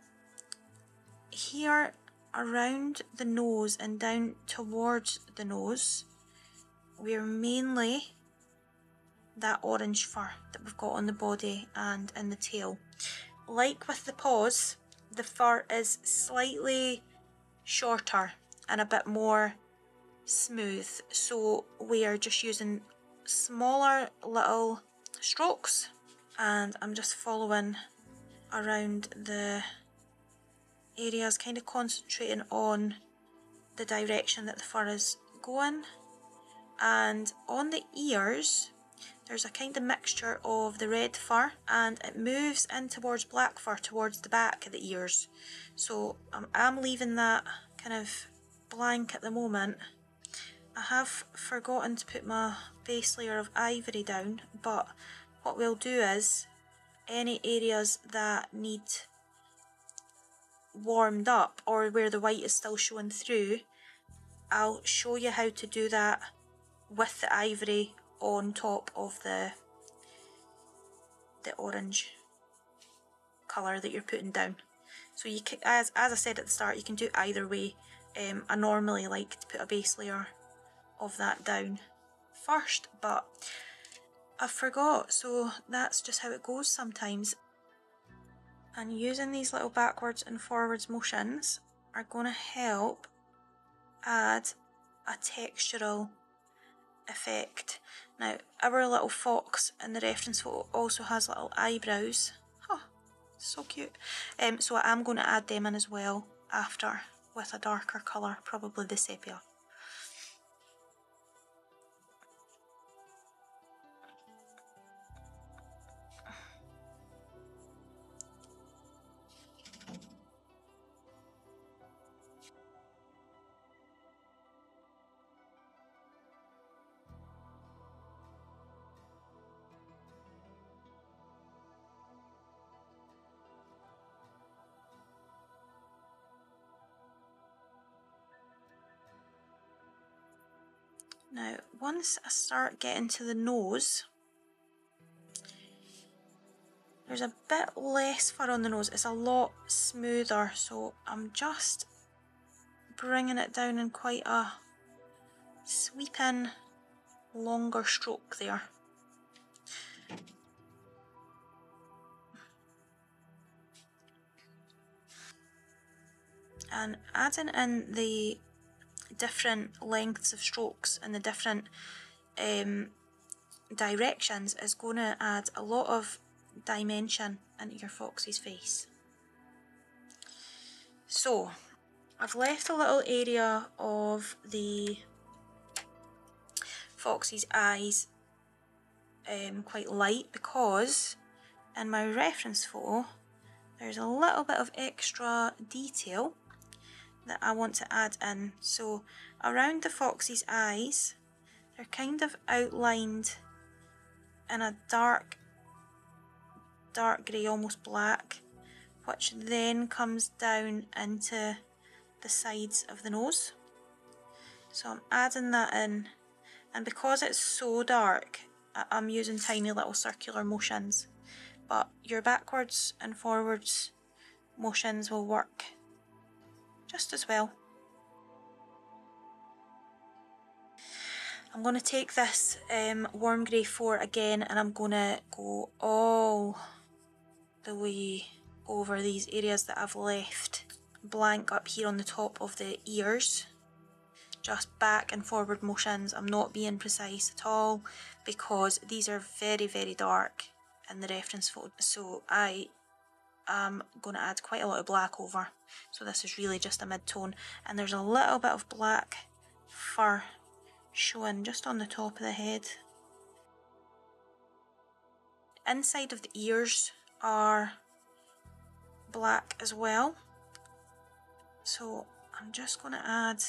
here around the nose and down towards the nose, we're mainly that orange fur that we've got on the body and in the tail. Like with the paws, the fur is slightly shorter and a bit more smooth so we are just using smaller little strokes and I'm just following around the areas kind of concentrating on the direction that the fur is going. And on the ears there's a kind of mixture of the red fur and it moves in towards black fur towards the back of the ears. So um, I'm leaving that kind of blank at the moment. I have forgotten to put my base layer of ivory down but what we'll do is any areas that need warmed up or where the white is still showing through I'll show you how to do that with the ivory on top of the the orange colour that you're putting down. So you can, as, as I said at the start, you can do it either way. Um, I normally like to put a base layer of that down first, but I forgot, so that's just how it goes sometimes. And using these little backwards and forwards motions are going to help add a textural effect. Now, our little fox in the reference photo also has little eyebrows. Huh, so cute. Um, so I am going to add them in as well after with a darker colour, probably the sepia. Once I start getting to the nose, there's a bit less fur on the nose. It's a lot smoother, so I'm just bringing it down in quite a sweeping, longer stroke there. And adding in the different lengths of strokes and the different um, directions is going to add a lot of dimension into your fox's face. So, I've left a little area of the fox's eyes um, quite light because in my reference photo there's a little bit of extra detail that I want to add in. So around the fox's eyes, they're kind of outlined in a dark, dark grey, almost black, which then comes down into the sides of the nose. So I'm adding that in, and because it's so dark, I'm using tiny little circular motions, but your backwards and forwards motions will work just as well. I'm going to take this um, warm grey 4 again and I'm going to go all the way over these areas that I've left blank up here on the top of the ears. Just back and forward motions. I'm not being precise at all because these are very, very dark in the reference photo. So I I'm going to add quite a lot of black over. So this is really just a mid-tone. And there's a little bit of black fur showing just on the top of the head. Inside of the ears are black as well. So I'm just going to add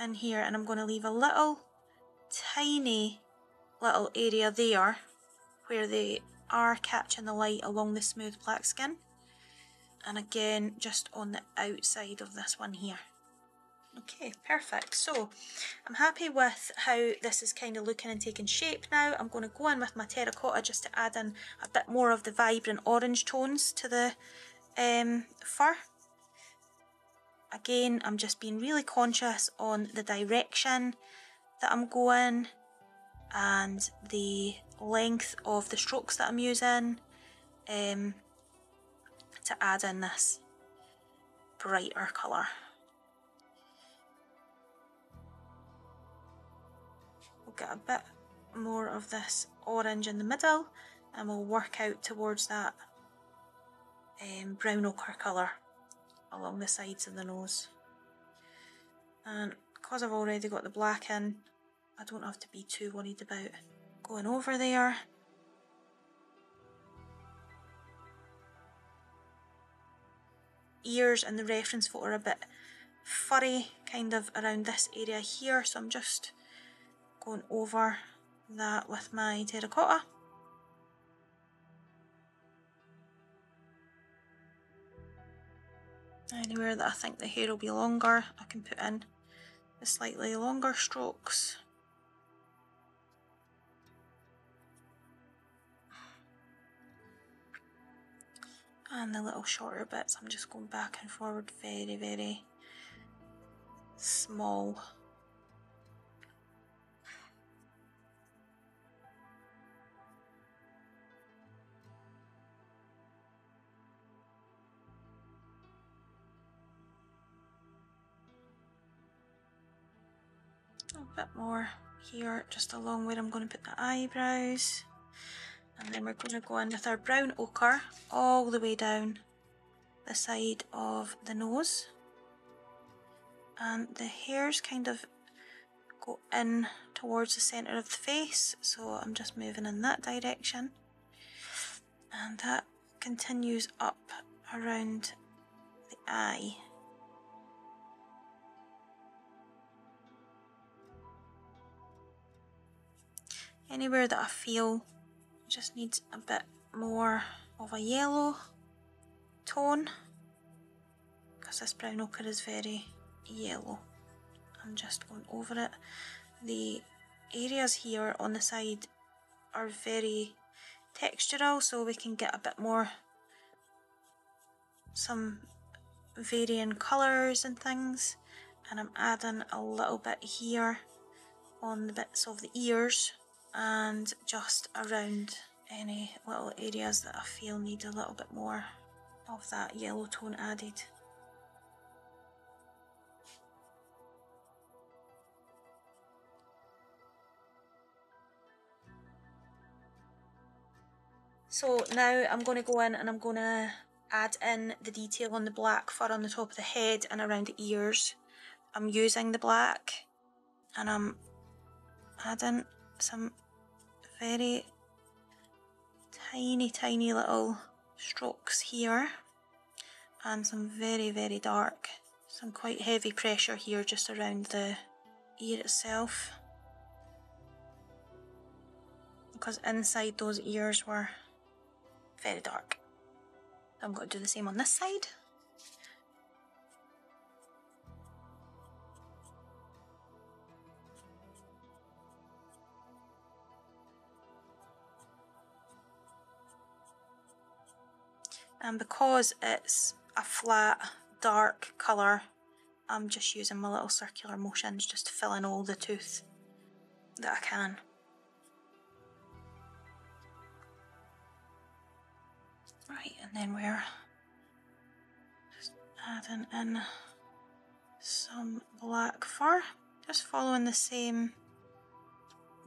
in here and I'm going to leave a little tiny little area there where they are catching the light along the smooth black skin and again just on the outside of this one here. Okay, perfect. So I'm happy with how this is kind of looking and taking shape now. I'm going to go in with my terracotta just to add in a bit more of the vibrant orange tones to the um, fur. Again, I'm just being really conscious on the direction that I'm going and the length of the strokes that I'm using um, to add in this brighter colour. We'll get a bit more of this orange in the middle and we'll work out towards that um, brown ochre colour along the sides of the nose. And because I've already got the black in, I don't have to be too worried about going over there. Ears and the reference photo are a bit furry kind of around this area here so I'm just going over that with my terracotta. Anywhere that I think the hair will be longer I can put in the slightly longer strokes. And the little shorter bits I'm just going back and forward very very small. A bit more here just along where I'm going to put the eyebrows and then we're going to go in with our brown ochre all the way down the side of the nose. And the hairs kind of go in towards the centre of the face so I'm just moving in that direction. And that continues up around the eye. Anywhere that I feel just needs a bit more of a yellow tone because this brown ochre is very yellow. I'm just going over it. The areas here on the side are very textural so we can get a bit more some varying colours and things and I'm adding a little bit here on the bits of the ears and just around any little areas that I feel need a little bit more of that yellow tone added. So now I'm going to go in and I'm going to add in the detail on the black fur on the top of the head and around the ears. I'm using the black and I'm adding some very tiny, tiny little strokes here and some very, very dark, some quite heavy pressure here just around the ear itself because inside those ears were very dark. I'm going to do the same on this side. Um, and because it's a flat dark colour I'm just using my little circular motions just to fill in all the tooth that I can. Right, and then we're just adding in some black fur, just following the same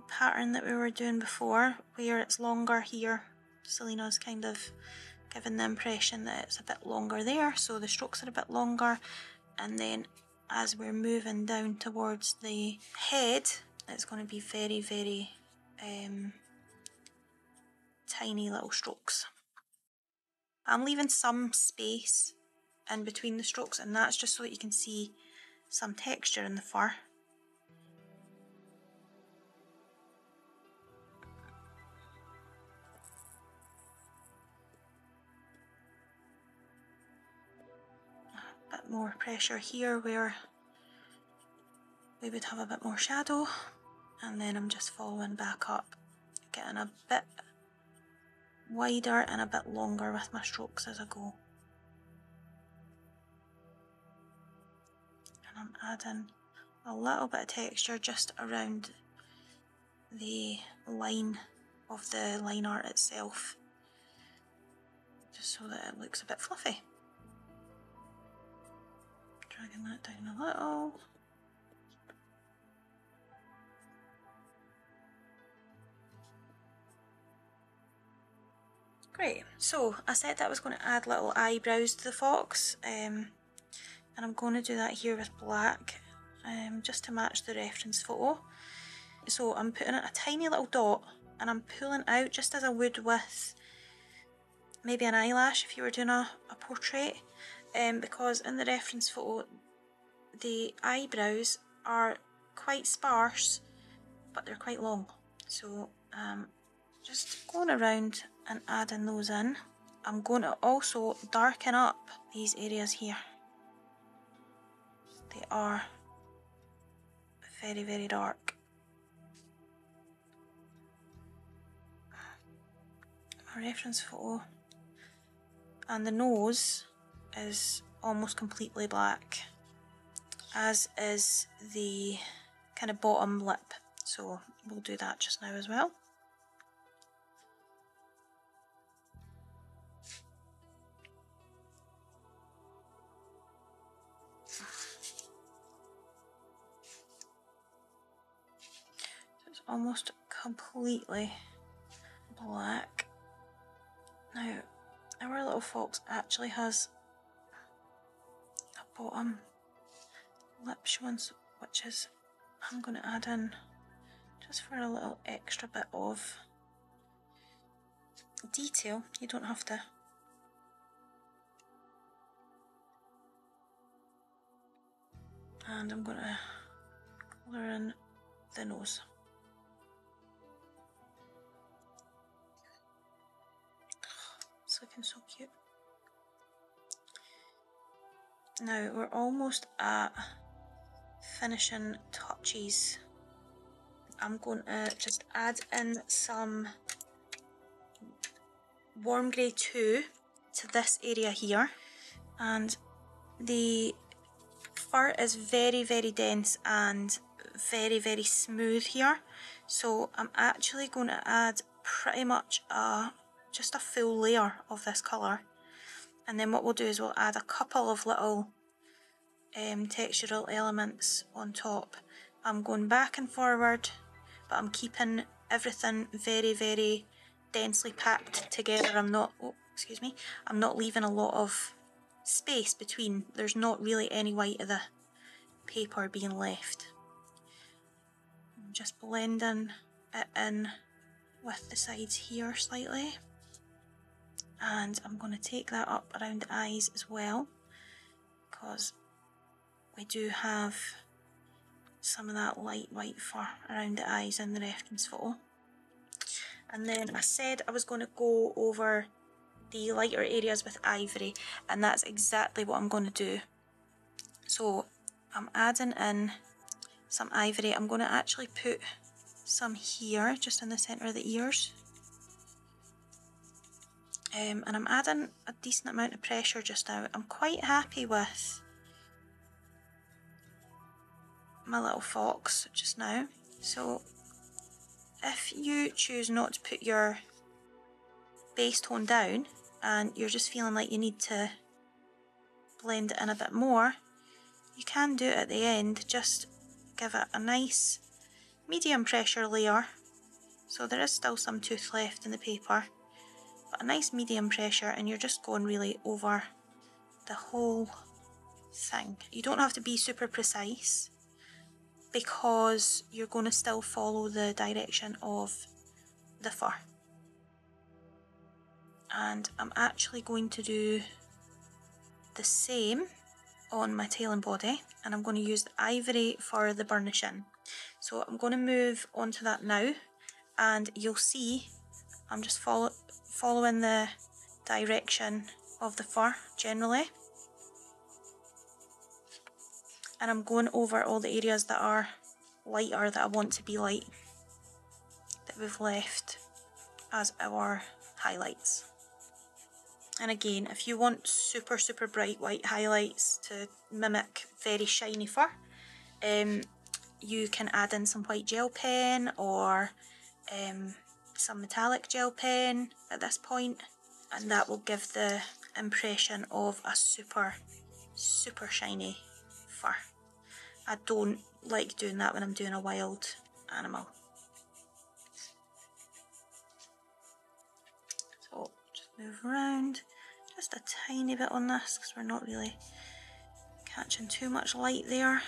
pattern that we were doing before, where it's longer here. Selina's kind of giving the impression that it's a bit longer there so the strokes are a bit longer and then as we're moving down towards the head it's going to be very very um, tiny little strokes. I'm leaving some space in between the strokes and that's just so that you can see some texture in the fur. Bit more pressure here where we would have a bit more shadow and then I'm just following back up getting a bit wider and a bit longer with my strokes as I go. And I'm adding a little bit of texture just around the line of the line art itself just so that it looks a bit fluffy. Dragging that down a little. Great, so I said that I was going to add little eyebrows to the fox um, and I'm going to do that here with black um, just to match the reference photo. So I'm putting a tiny little dot and I'm pulling out just as I would with maybe an eyelash if you were doing a, a portrait um, because in the reference photo the eyebrows are quite sparse but they're quite long so um, just going around and adding those in. I'm going to also darken up these areas here. They are very, very dark. My reference photo. And the nose is almost completely black, as is the kind of bottom lip. So we'll do that just now as well. It's almost completely black. Now, our little fox actually has bottom lip showing, which is I'm going to add in just for a little extra bit of detail. You don't have to and I'm going to colour in the nose. It's looking so Now we're almost at finishing touches. I'm going to just add in some warm grey 2 to this area here. And the fur is very very dense and very very smooth here. So I'm actually going to add pretty much a just a full layer of this colour and then what we'll do is we'll add a couple of little um, textural elements on top. I'm going back and forward but I'm keeping everything very very densely packed together. I'm not, oh, excuse me, I'm not leaving a lot of space between. There's not really any white of the paper being left. I'm just blending it in with the sides here slightly and I'm going to take that up around the eyes as well because we do have some of that light white fur around the eyes in the reference photo and then I said I was going to go over the lighter areas with ivory and that's exactly what I'm going to do. So I'm adding in some ivory. I'm going to actually put some here just in the centre of the ears um, and I'm adding a decent amount of pressure just now. I'm quite happy with my little fox just now. So if you choose not to put your base tone down and you're just feeling like you need to blend it in a bit more, you can do it at the end. Just give it a nice medium pressure layer so there is still some tooth left in the paper a nice medium pressure and you're just going really over the whole thing. You don't have to be super precise because you're going to still follow the direction of the fur. And I'm actually going to do the same on my tail and body and I'm going to use the ivory for the burnishing. So I'm going to move on to that now and you'll see I'm just follow, following the direction of the fur generally and I'm going over all the areas that are lighter that I want to be light that we've left as our highlights. And again, if you want super, super bright white highlights to mimic very shiny fur, um, you can add in some white gel pen or um, some metallic gel pen at this point and that will give the impression of a super, super shiny fur. I don't like doing that when I'm doing a wild animal. So just move around just a tiny bit on this because we're not really catching too much light there.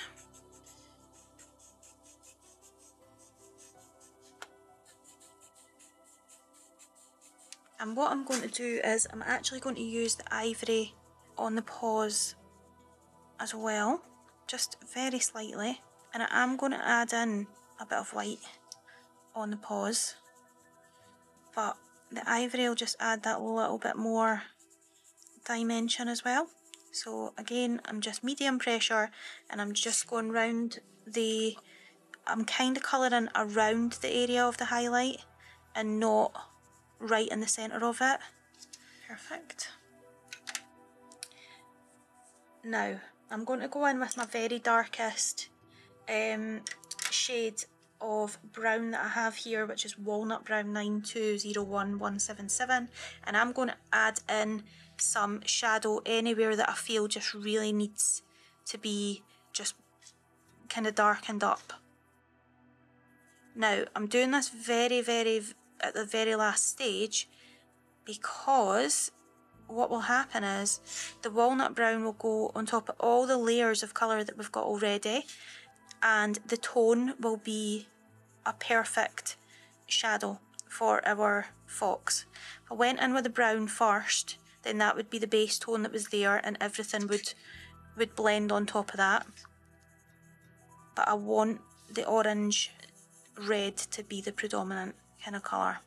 And what I'm going to do is I'm actually going to use the ivory on the paws as well, just very slightly. And I am going to add in a bit of white on the paws, but the ivory will just add that little bit more dimension as well. So again, I'm just medium pressure and I'm just going round the, I'm kind of colouring around the area of the highlight and not right in the centre of it. Perfect. Now, I'm going to go in with my very darkest um, shade of brown that I have here, which is Walnut Brown 9201177, and I'm going to add in some shadow anywhere that I feel just really needs to be just kind of darkened up. Now, I'm doing this very, very at the very last stage because what will happen is the walnut brown will go on top of all the layers of colour that we've got already and the tone will be a perfect shadow for our fox. If I went in with the brown first, then that would be the base tone that was there and everything would would blend on top of that. But I want the orange red to be the predominant kind of colour.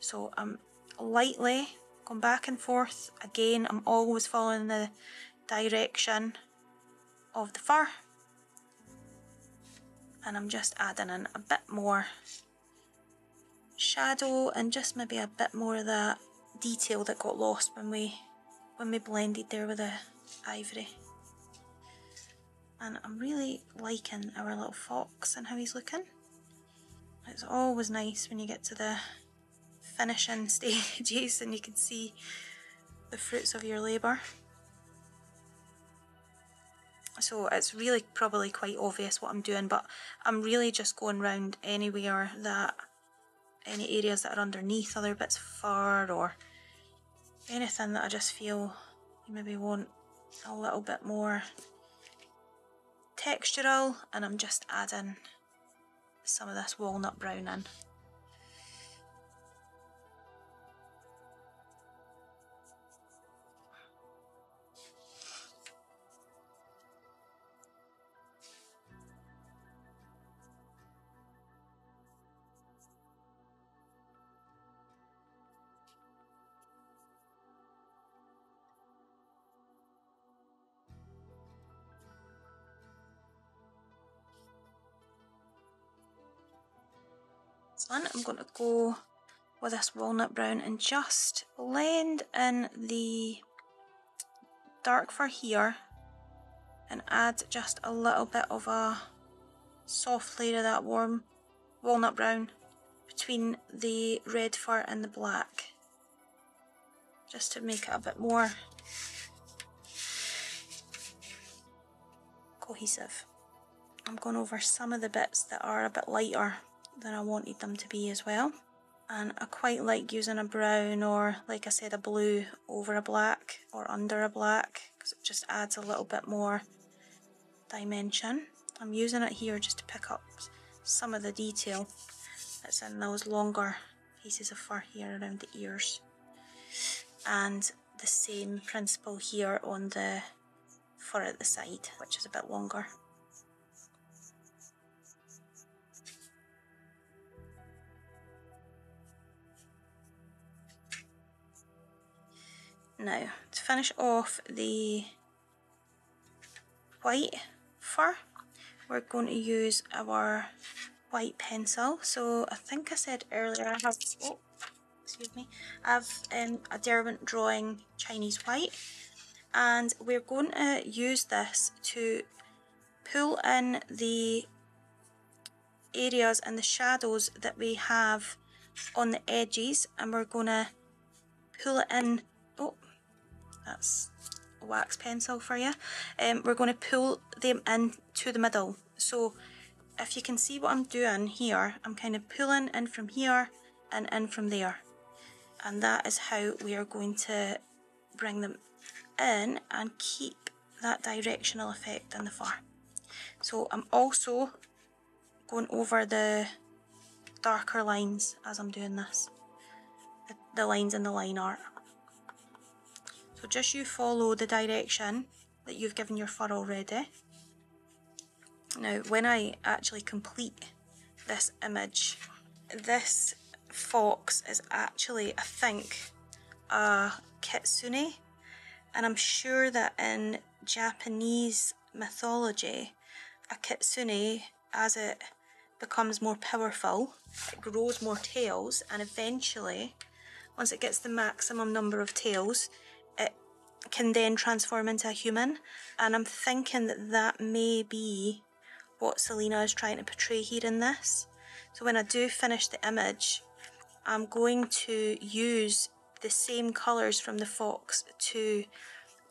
So I'm lightly going back and forth. Again, I'm always following the direction of the fur. And I'm just adding in a bit more shadow and just maybe a bit more of that detail that got lost when we when we blended there with the ivory. And I'm really liking our little fox and how he's looking. It's always nice when you get to the finishing stages and you can see the fruits of your labour. So it's really probably quite obvious what I'm doing but I'm really just going round anywhere that any areas that are underneath other bits of fur or anything that I just feel you maybe want a little bit more textural and I'm just adding some of this walnut brown in. One, I'm going to go with this walnut brown and just blend in the dark fur here and add just a little bit of a soft layer of that warm walnut brown between the red fur and the black just to make it a bit more cohesive. I'm going over some of the bits that are a bit lighter than I wanted them to be as well. and I quite like using a brown or like I said a blue over a black or under a black because it just adds a little bit more dimension. I'm using it here just to pick up some of the detail that's in those longer pieces of fur here around the ears and the same principle here on the fur at the side which is a bit longer. Now, to finish off the white fur, we're going to use our white pencil. So I think I said earlier I have, oh, excuse me, I have um, a Derwent Drawing Chinese White and we're going to use this to pull in the areas and the shadows that we have on the edges and we're going to pull it in that's a wax pencil for you. Um, we're going to pull them in to the middle. So if you can see what I'm doing here, I'm kind of pulling in from here and in from there. And that is how we are going to bring them in and keep that directional effect in the fur. So I'm also going over the darker lines as I'm doing this. The, the lines in the line art. So just you follow the direction that you've given your fur already. Now when I actually complete this image, this fox is actually, I think, a kitsune. And I'm sure that in Japanese mythology, a kitsune, as it becomes more powerful, it grows more tails and eventually, once it gets the maximum number of tails, can then transform into a human. And I'm thinking that that may be what Selina is trying to portray here in this. So when I do finish the image, I'm going to use the same colours from the fox to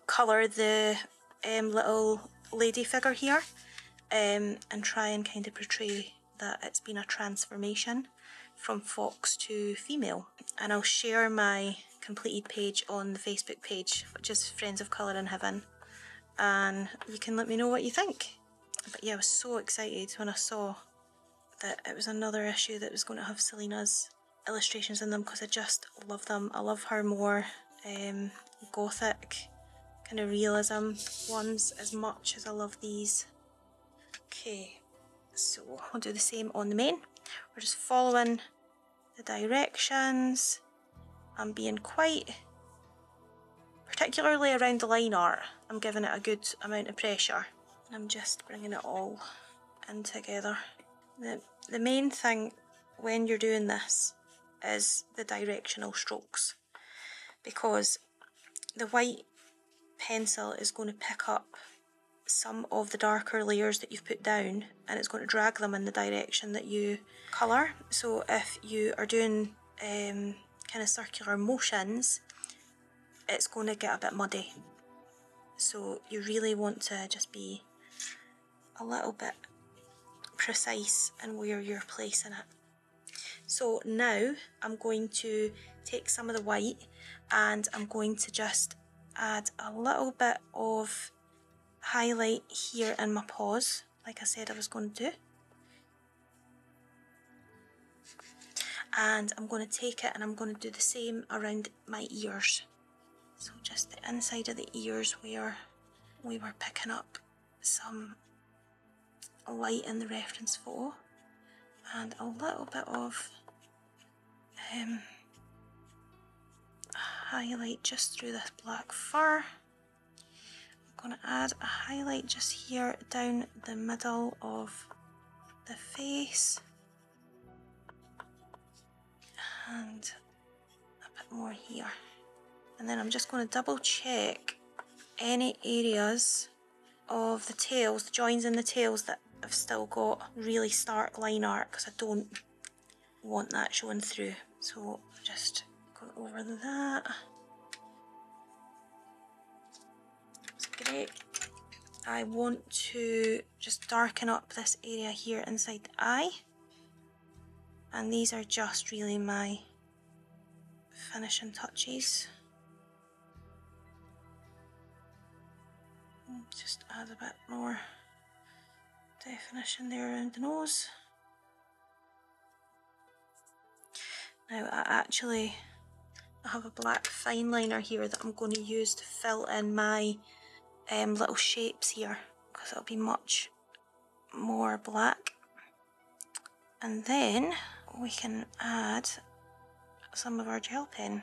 colour the um, little lady figure here um, and try and kind of portray that it's been a transformation from fox to female. And I'll share my completed page on the Facebook page, which is Friends of Colouring Heaven, and you can let me know what you think. But yeah, I was so excited when I saw that it was another issue that was going to have Selina's illustrations in them because I just love them. I love her more um, gothic kind of realism ones as much as I love these. Okay, so I'll do the same on the main. We're just following the directions I'm being quite, particularly around the line art, I'm giving it a good amount of pressure. And I'm just bringing it all in together. The, the main thing when you're doing this is the directional strokes because the white pencil is going to pick up some of the darker layers that you've put down and it's going to drag them in the direction that you colour. So if you are doing um, kind of circular motions, it's going to get a bit muddy. So you really want to just be a little bit precise in where you're placing it. So now I'm going to take some of the white and I'm going to just add a little bit of highlight here in my paws, like I said I was going to do. And I'm going to take it and I'm going to do the same around my ears. So just the inside of the ears where we were picking up some light in the reference photo and a little bit of um, highlight just through this black fur. I'm going to add a highlight just here down the middle of the face and a bit more here. And then I'm just going to double check any areas of the tails, the joins in the tails that have still got really stark line art because I don't want that showing through. So just go over that. Great. I want to just darken up this area here inside the eye. And these are just really my finishing touches. Just add a bit more definition there around the nose. Now I actually I have a black fine liner here that I'm going to use to fill in my um, little shapes here because it'll be much more black and then we can add some of our gel pen.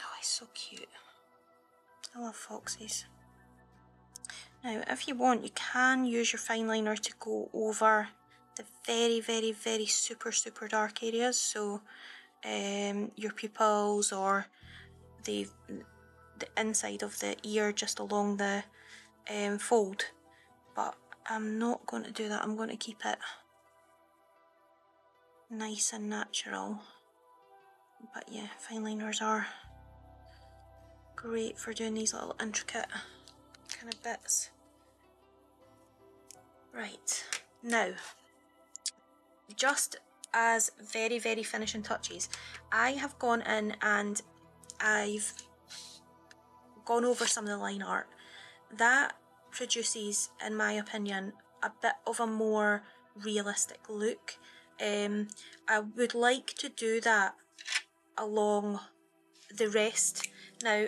Oh, he's so cute. I love foxes. Now, if you want, you can use your fine liner to go over the very, very, very super, super dark areas. So, um, your pupils or the the inside of the ear just along the um, fold. But I'm not going to do that. I'm going to keep it nice and natural. But yeah, fine liners are great for doing these little intricate kind of bits. Right, now, just as very, very finishing touches, I have gone in and I've gone over some of the line art. That produces, in my opinion, a bit of a more realistic look. Um, I would like to do that along the rest now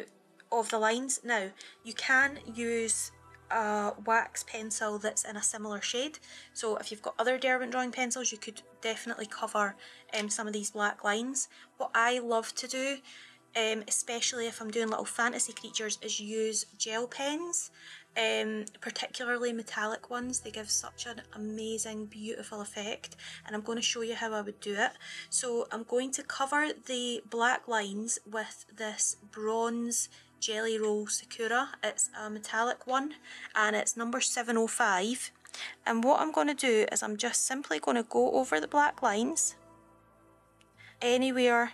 of the lines. Now, you can use a wax pencil that's in a similar shade. So if you've got other Derwent drawing pencils, you could definitely cover um, some of these black lines. What I love to do um, especially if I'm doing little fantasy creatures, is use gel pens, um, particularly metallic ones. They give such an amazing, beautiful effect, and I'm going to show you how I would do it. So I'm going to cover the black lines with this bronze Gelly Roll Sakura. It's a metallic one, and it's number 705. And what I'm going to do is I'm just simply going to go over the black lines anywhere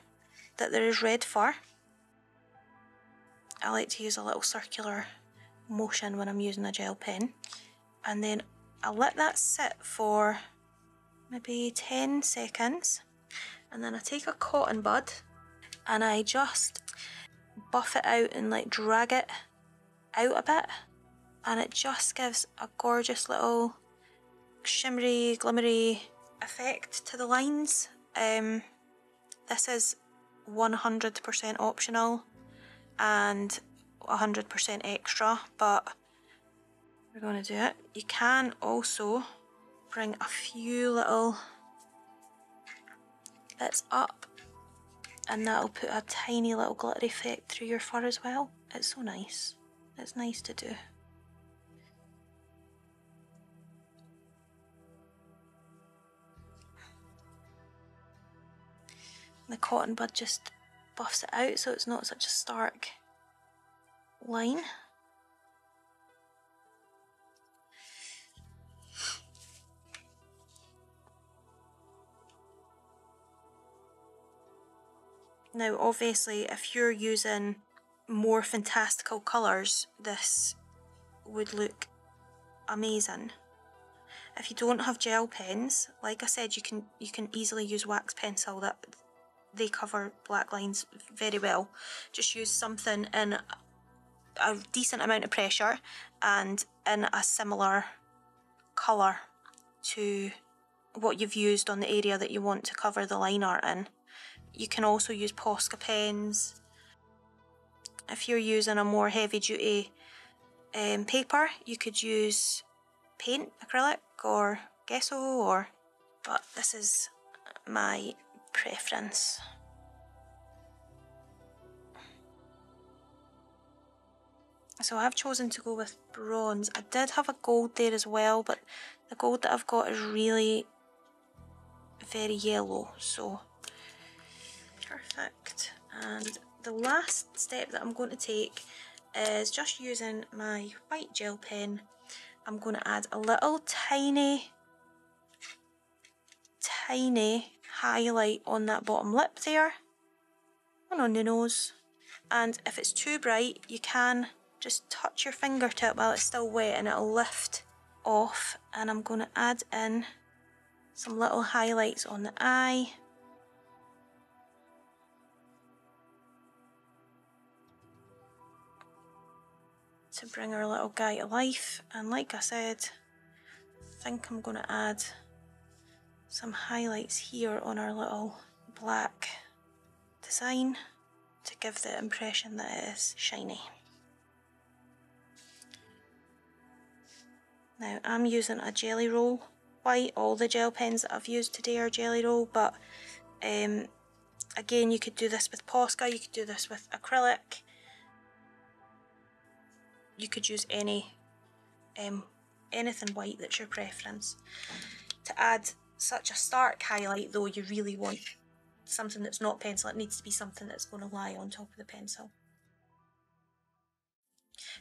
that there is red fur I like to use a little circular motion when I'm using a gel pen. And then I'll let that sit for maybe 10 seconds. And then I take a cotton bud and I just buff it out and like drag it out a bit. And it just gives a gorgeous little shimmery glimmery effect to the lines. Um, this is 100% optional. And 100% extra, but we're going to do it. You can also bring a few little bits up and that'll put a tiny little glitter effect through your fur as well. It's so nice. It's nice to do. The cotton bud just buffs it out so it's not such a stark line. Now obviously if you're using more fantastical colours this would look amazing. If you don't have gel pens, like I said you can you can easily use wax pencil that they cover black lines very well. Just use something in a decent amount of pressure and in a similar colour to what you've used on the area that you want to cover the line art in. You can also use Posca pens. If you're using a more heavy duty um, paper, you could use paint, acrylic or gesso or, but this is my preference. So I've chosen to go with bronze. I did have a gold there as well, but the gold that I've got is really very yellow, so perfect. And the last step that I'm going to take is just using my white gel pen. I'm going to add a little tiny, tiny highlight on that bottom lip there and on the nose. And if it's too bright, you can just touch your finger to it while it's still wet and it'll lift off and I'm going to add in some little highlights on the eye. to bring our little guy to life and like I said I think I'm going to add some highlights here on our little black design to give the impression that it is shiny. Now I'm using a Gelly Roll white. All the gel pens that I've used today are Gelly Roll, but um, again you could do this with Posca, you could do this with acrylic. You could use any um, anything white that's your preference. To add such a stark highlight though you really want something that's not pencil, it needs to be something that's going to lie on top of the pencil.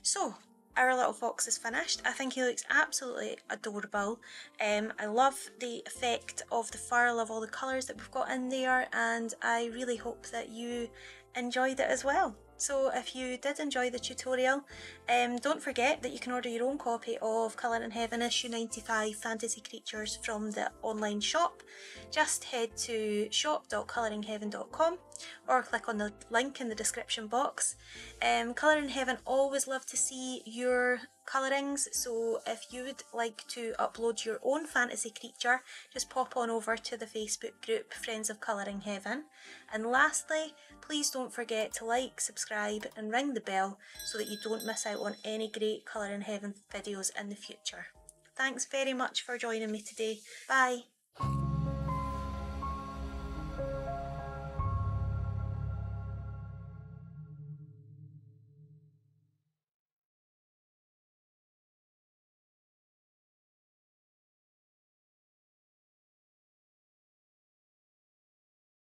So our little fox is finished. I think he looks absolutely adorable. Um, I love the effect of the fur, love all the colours that we've got in there and I really hope that you enjoyed it as well. So if you did enjoy the tutorial, um, don't forget that you can order your own copy of Colouring Heaven issue 95 Fantasy Creatures from the online shop. Just head to shop.colouringheaven.com or click on the link in the description box. Um, Colouring Heaven always love to see your colourings so if you would like to upload your own fantasy creature just pop on over to the Facebook group Friends of Colouring Heaven and lastly please don't forget to like, subscribe and ring the bell so that you don't miss out on any great Colouring Heaven videos in the future. Thanks very much for joining me today. Bye!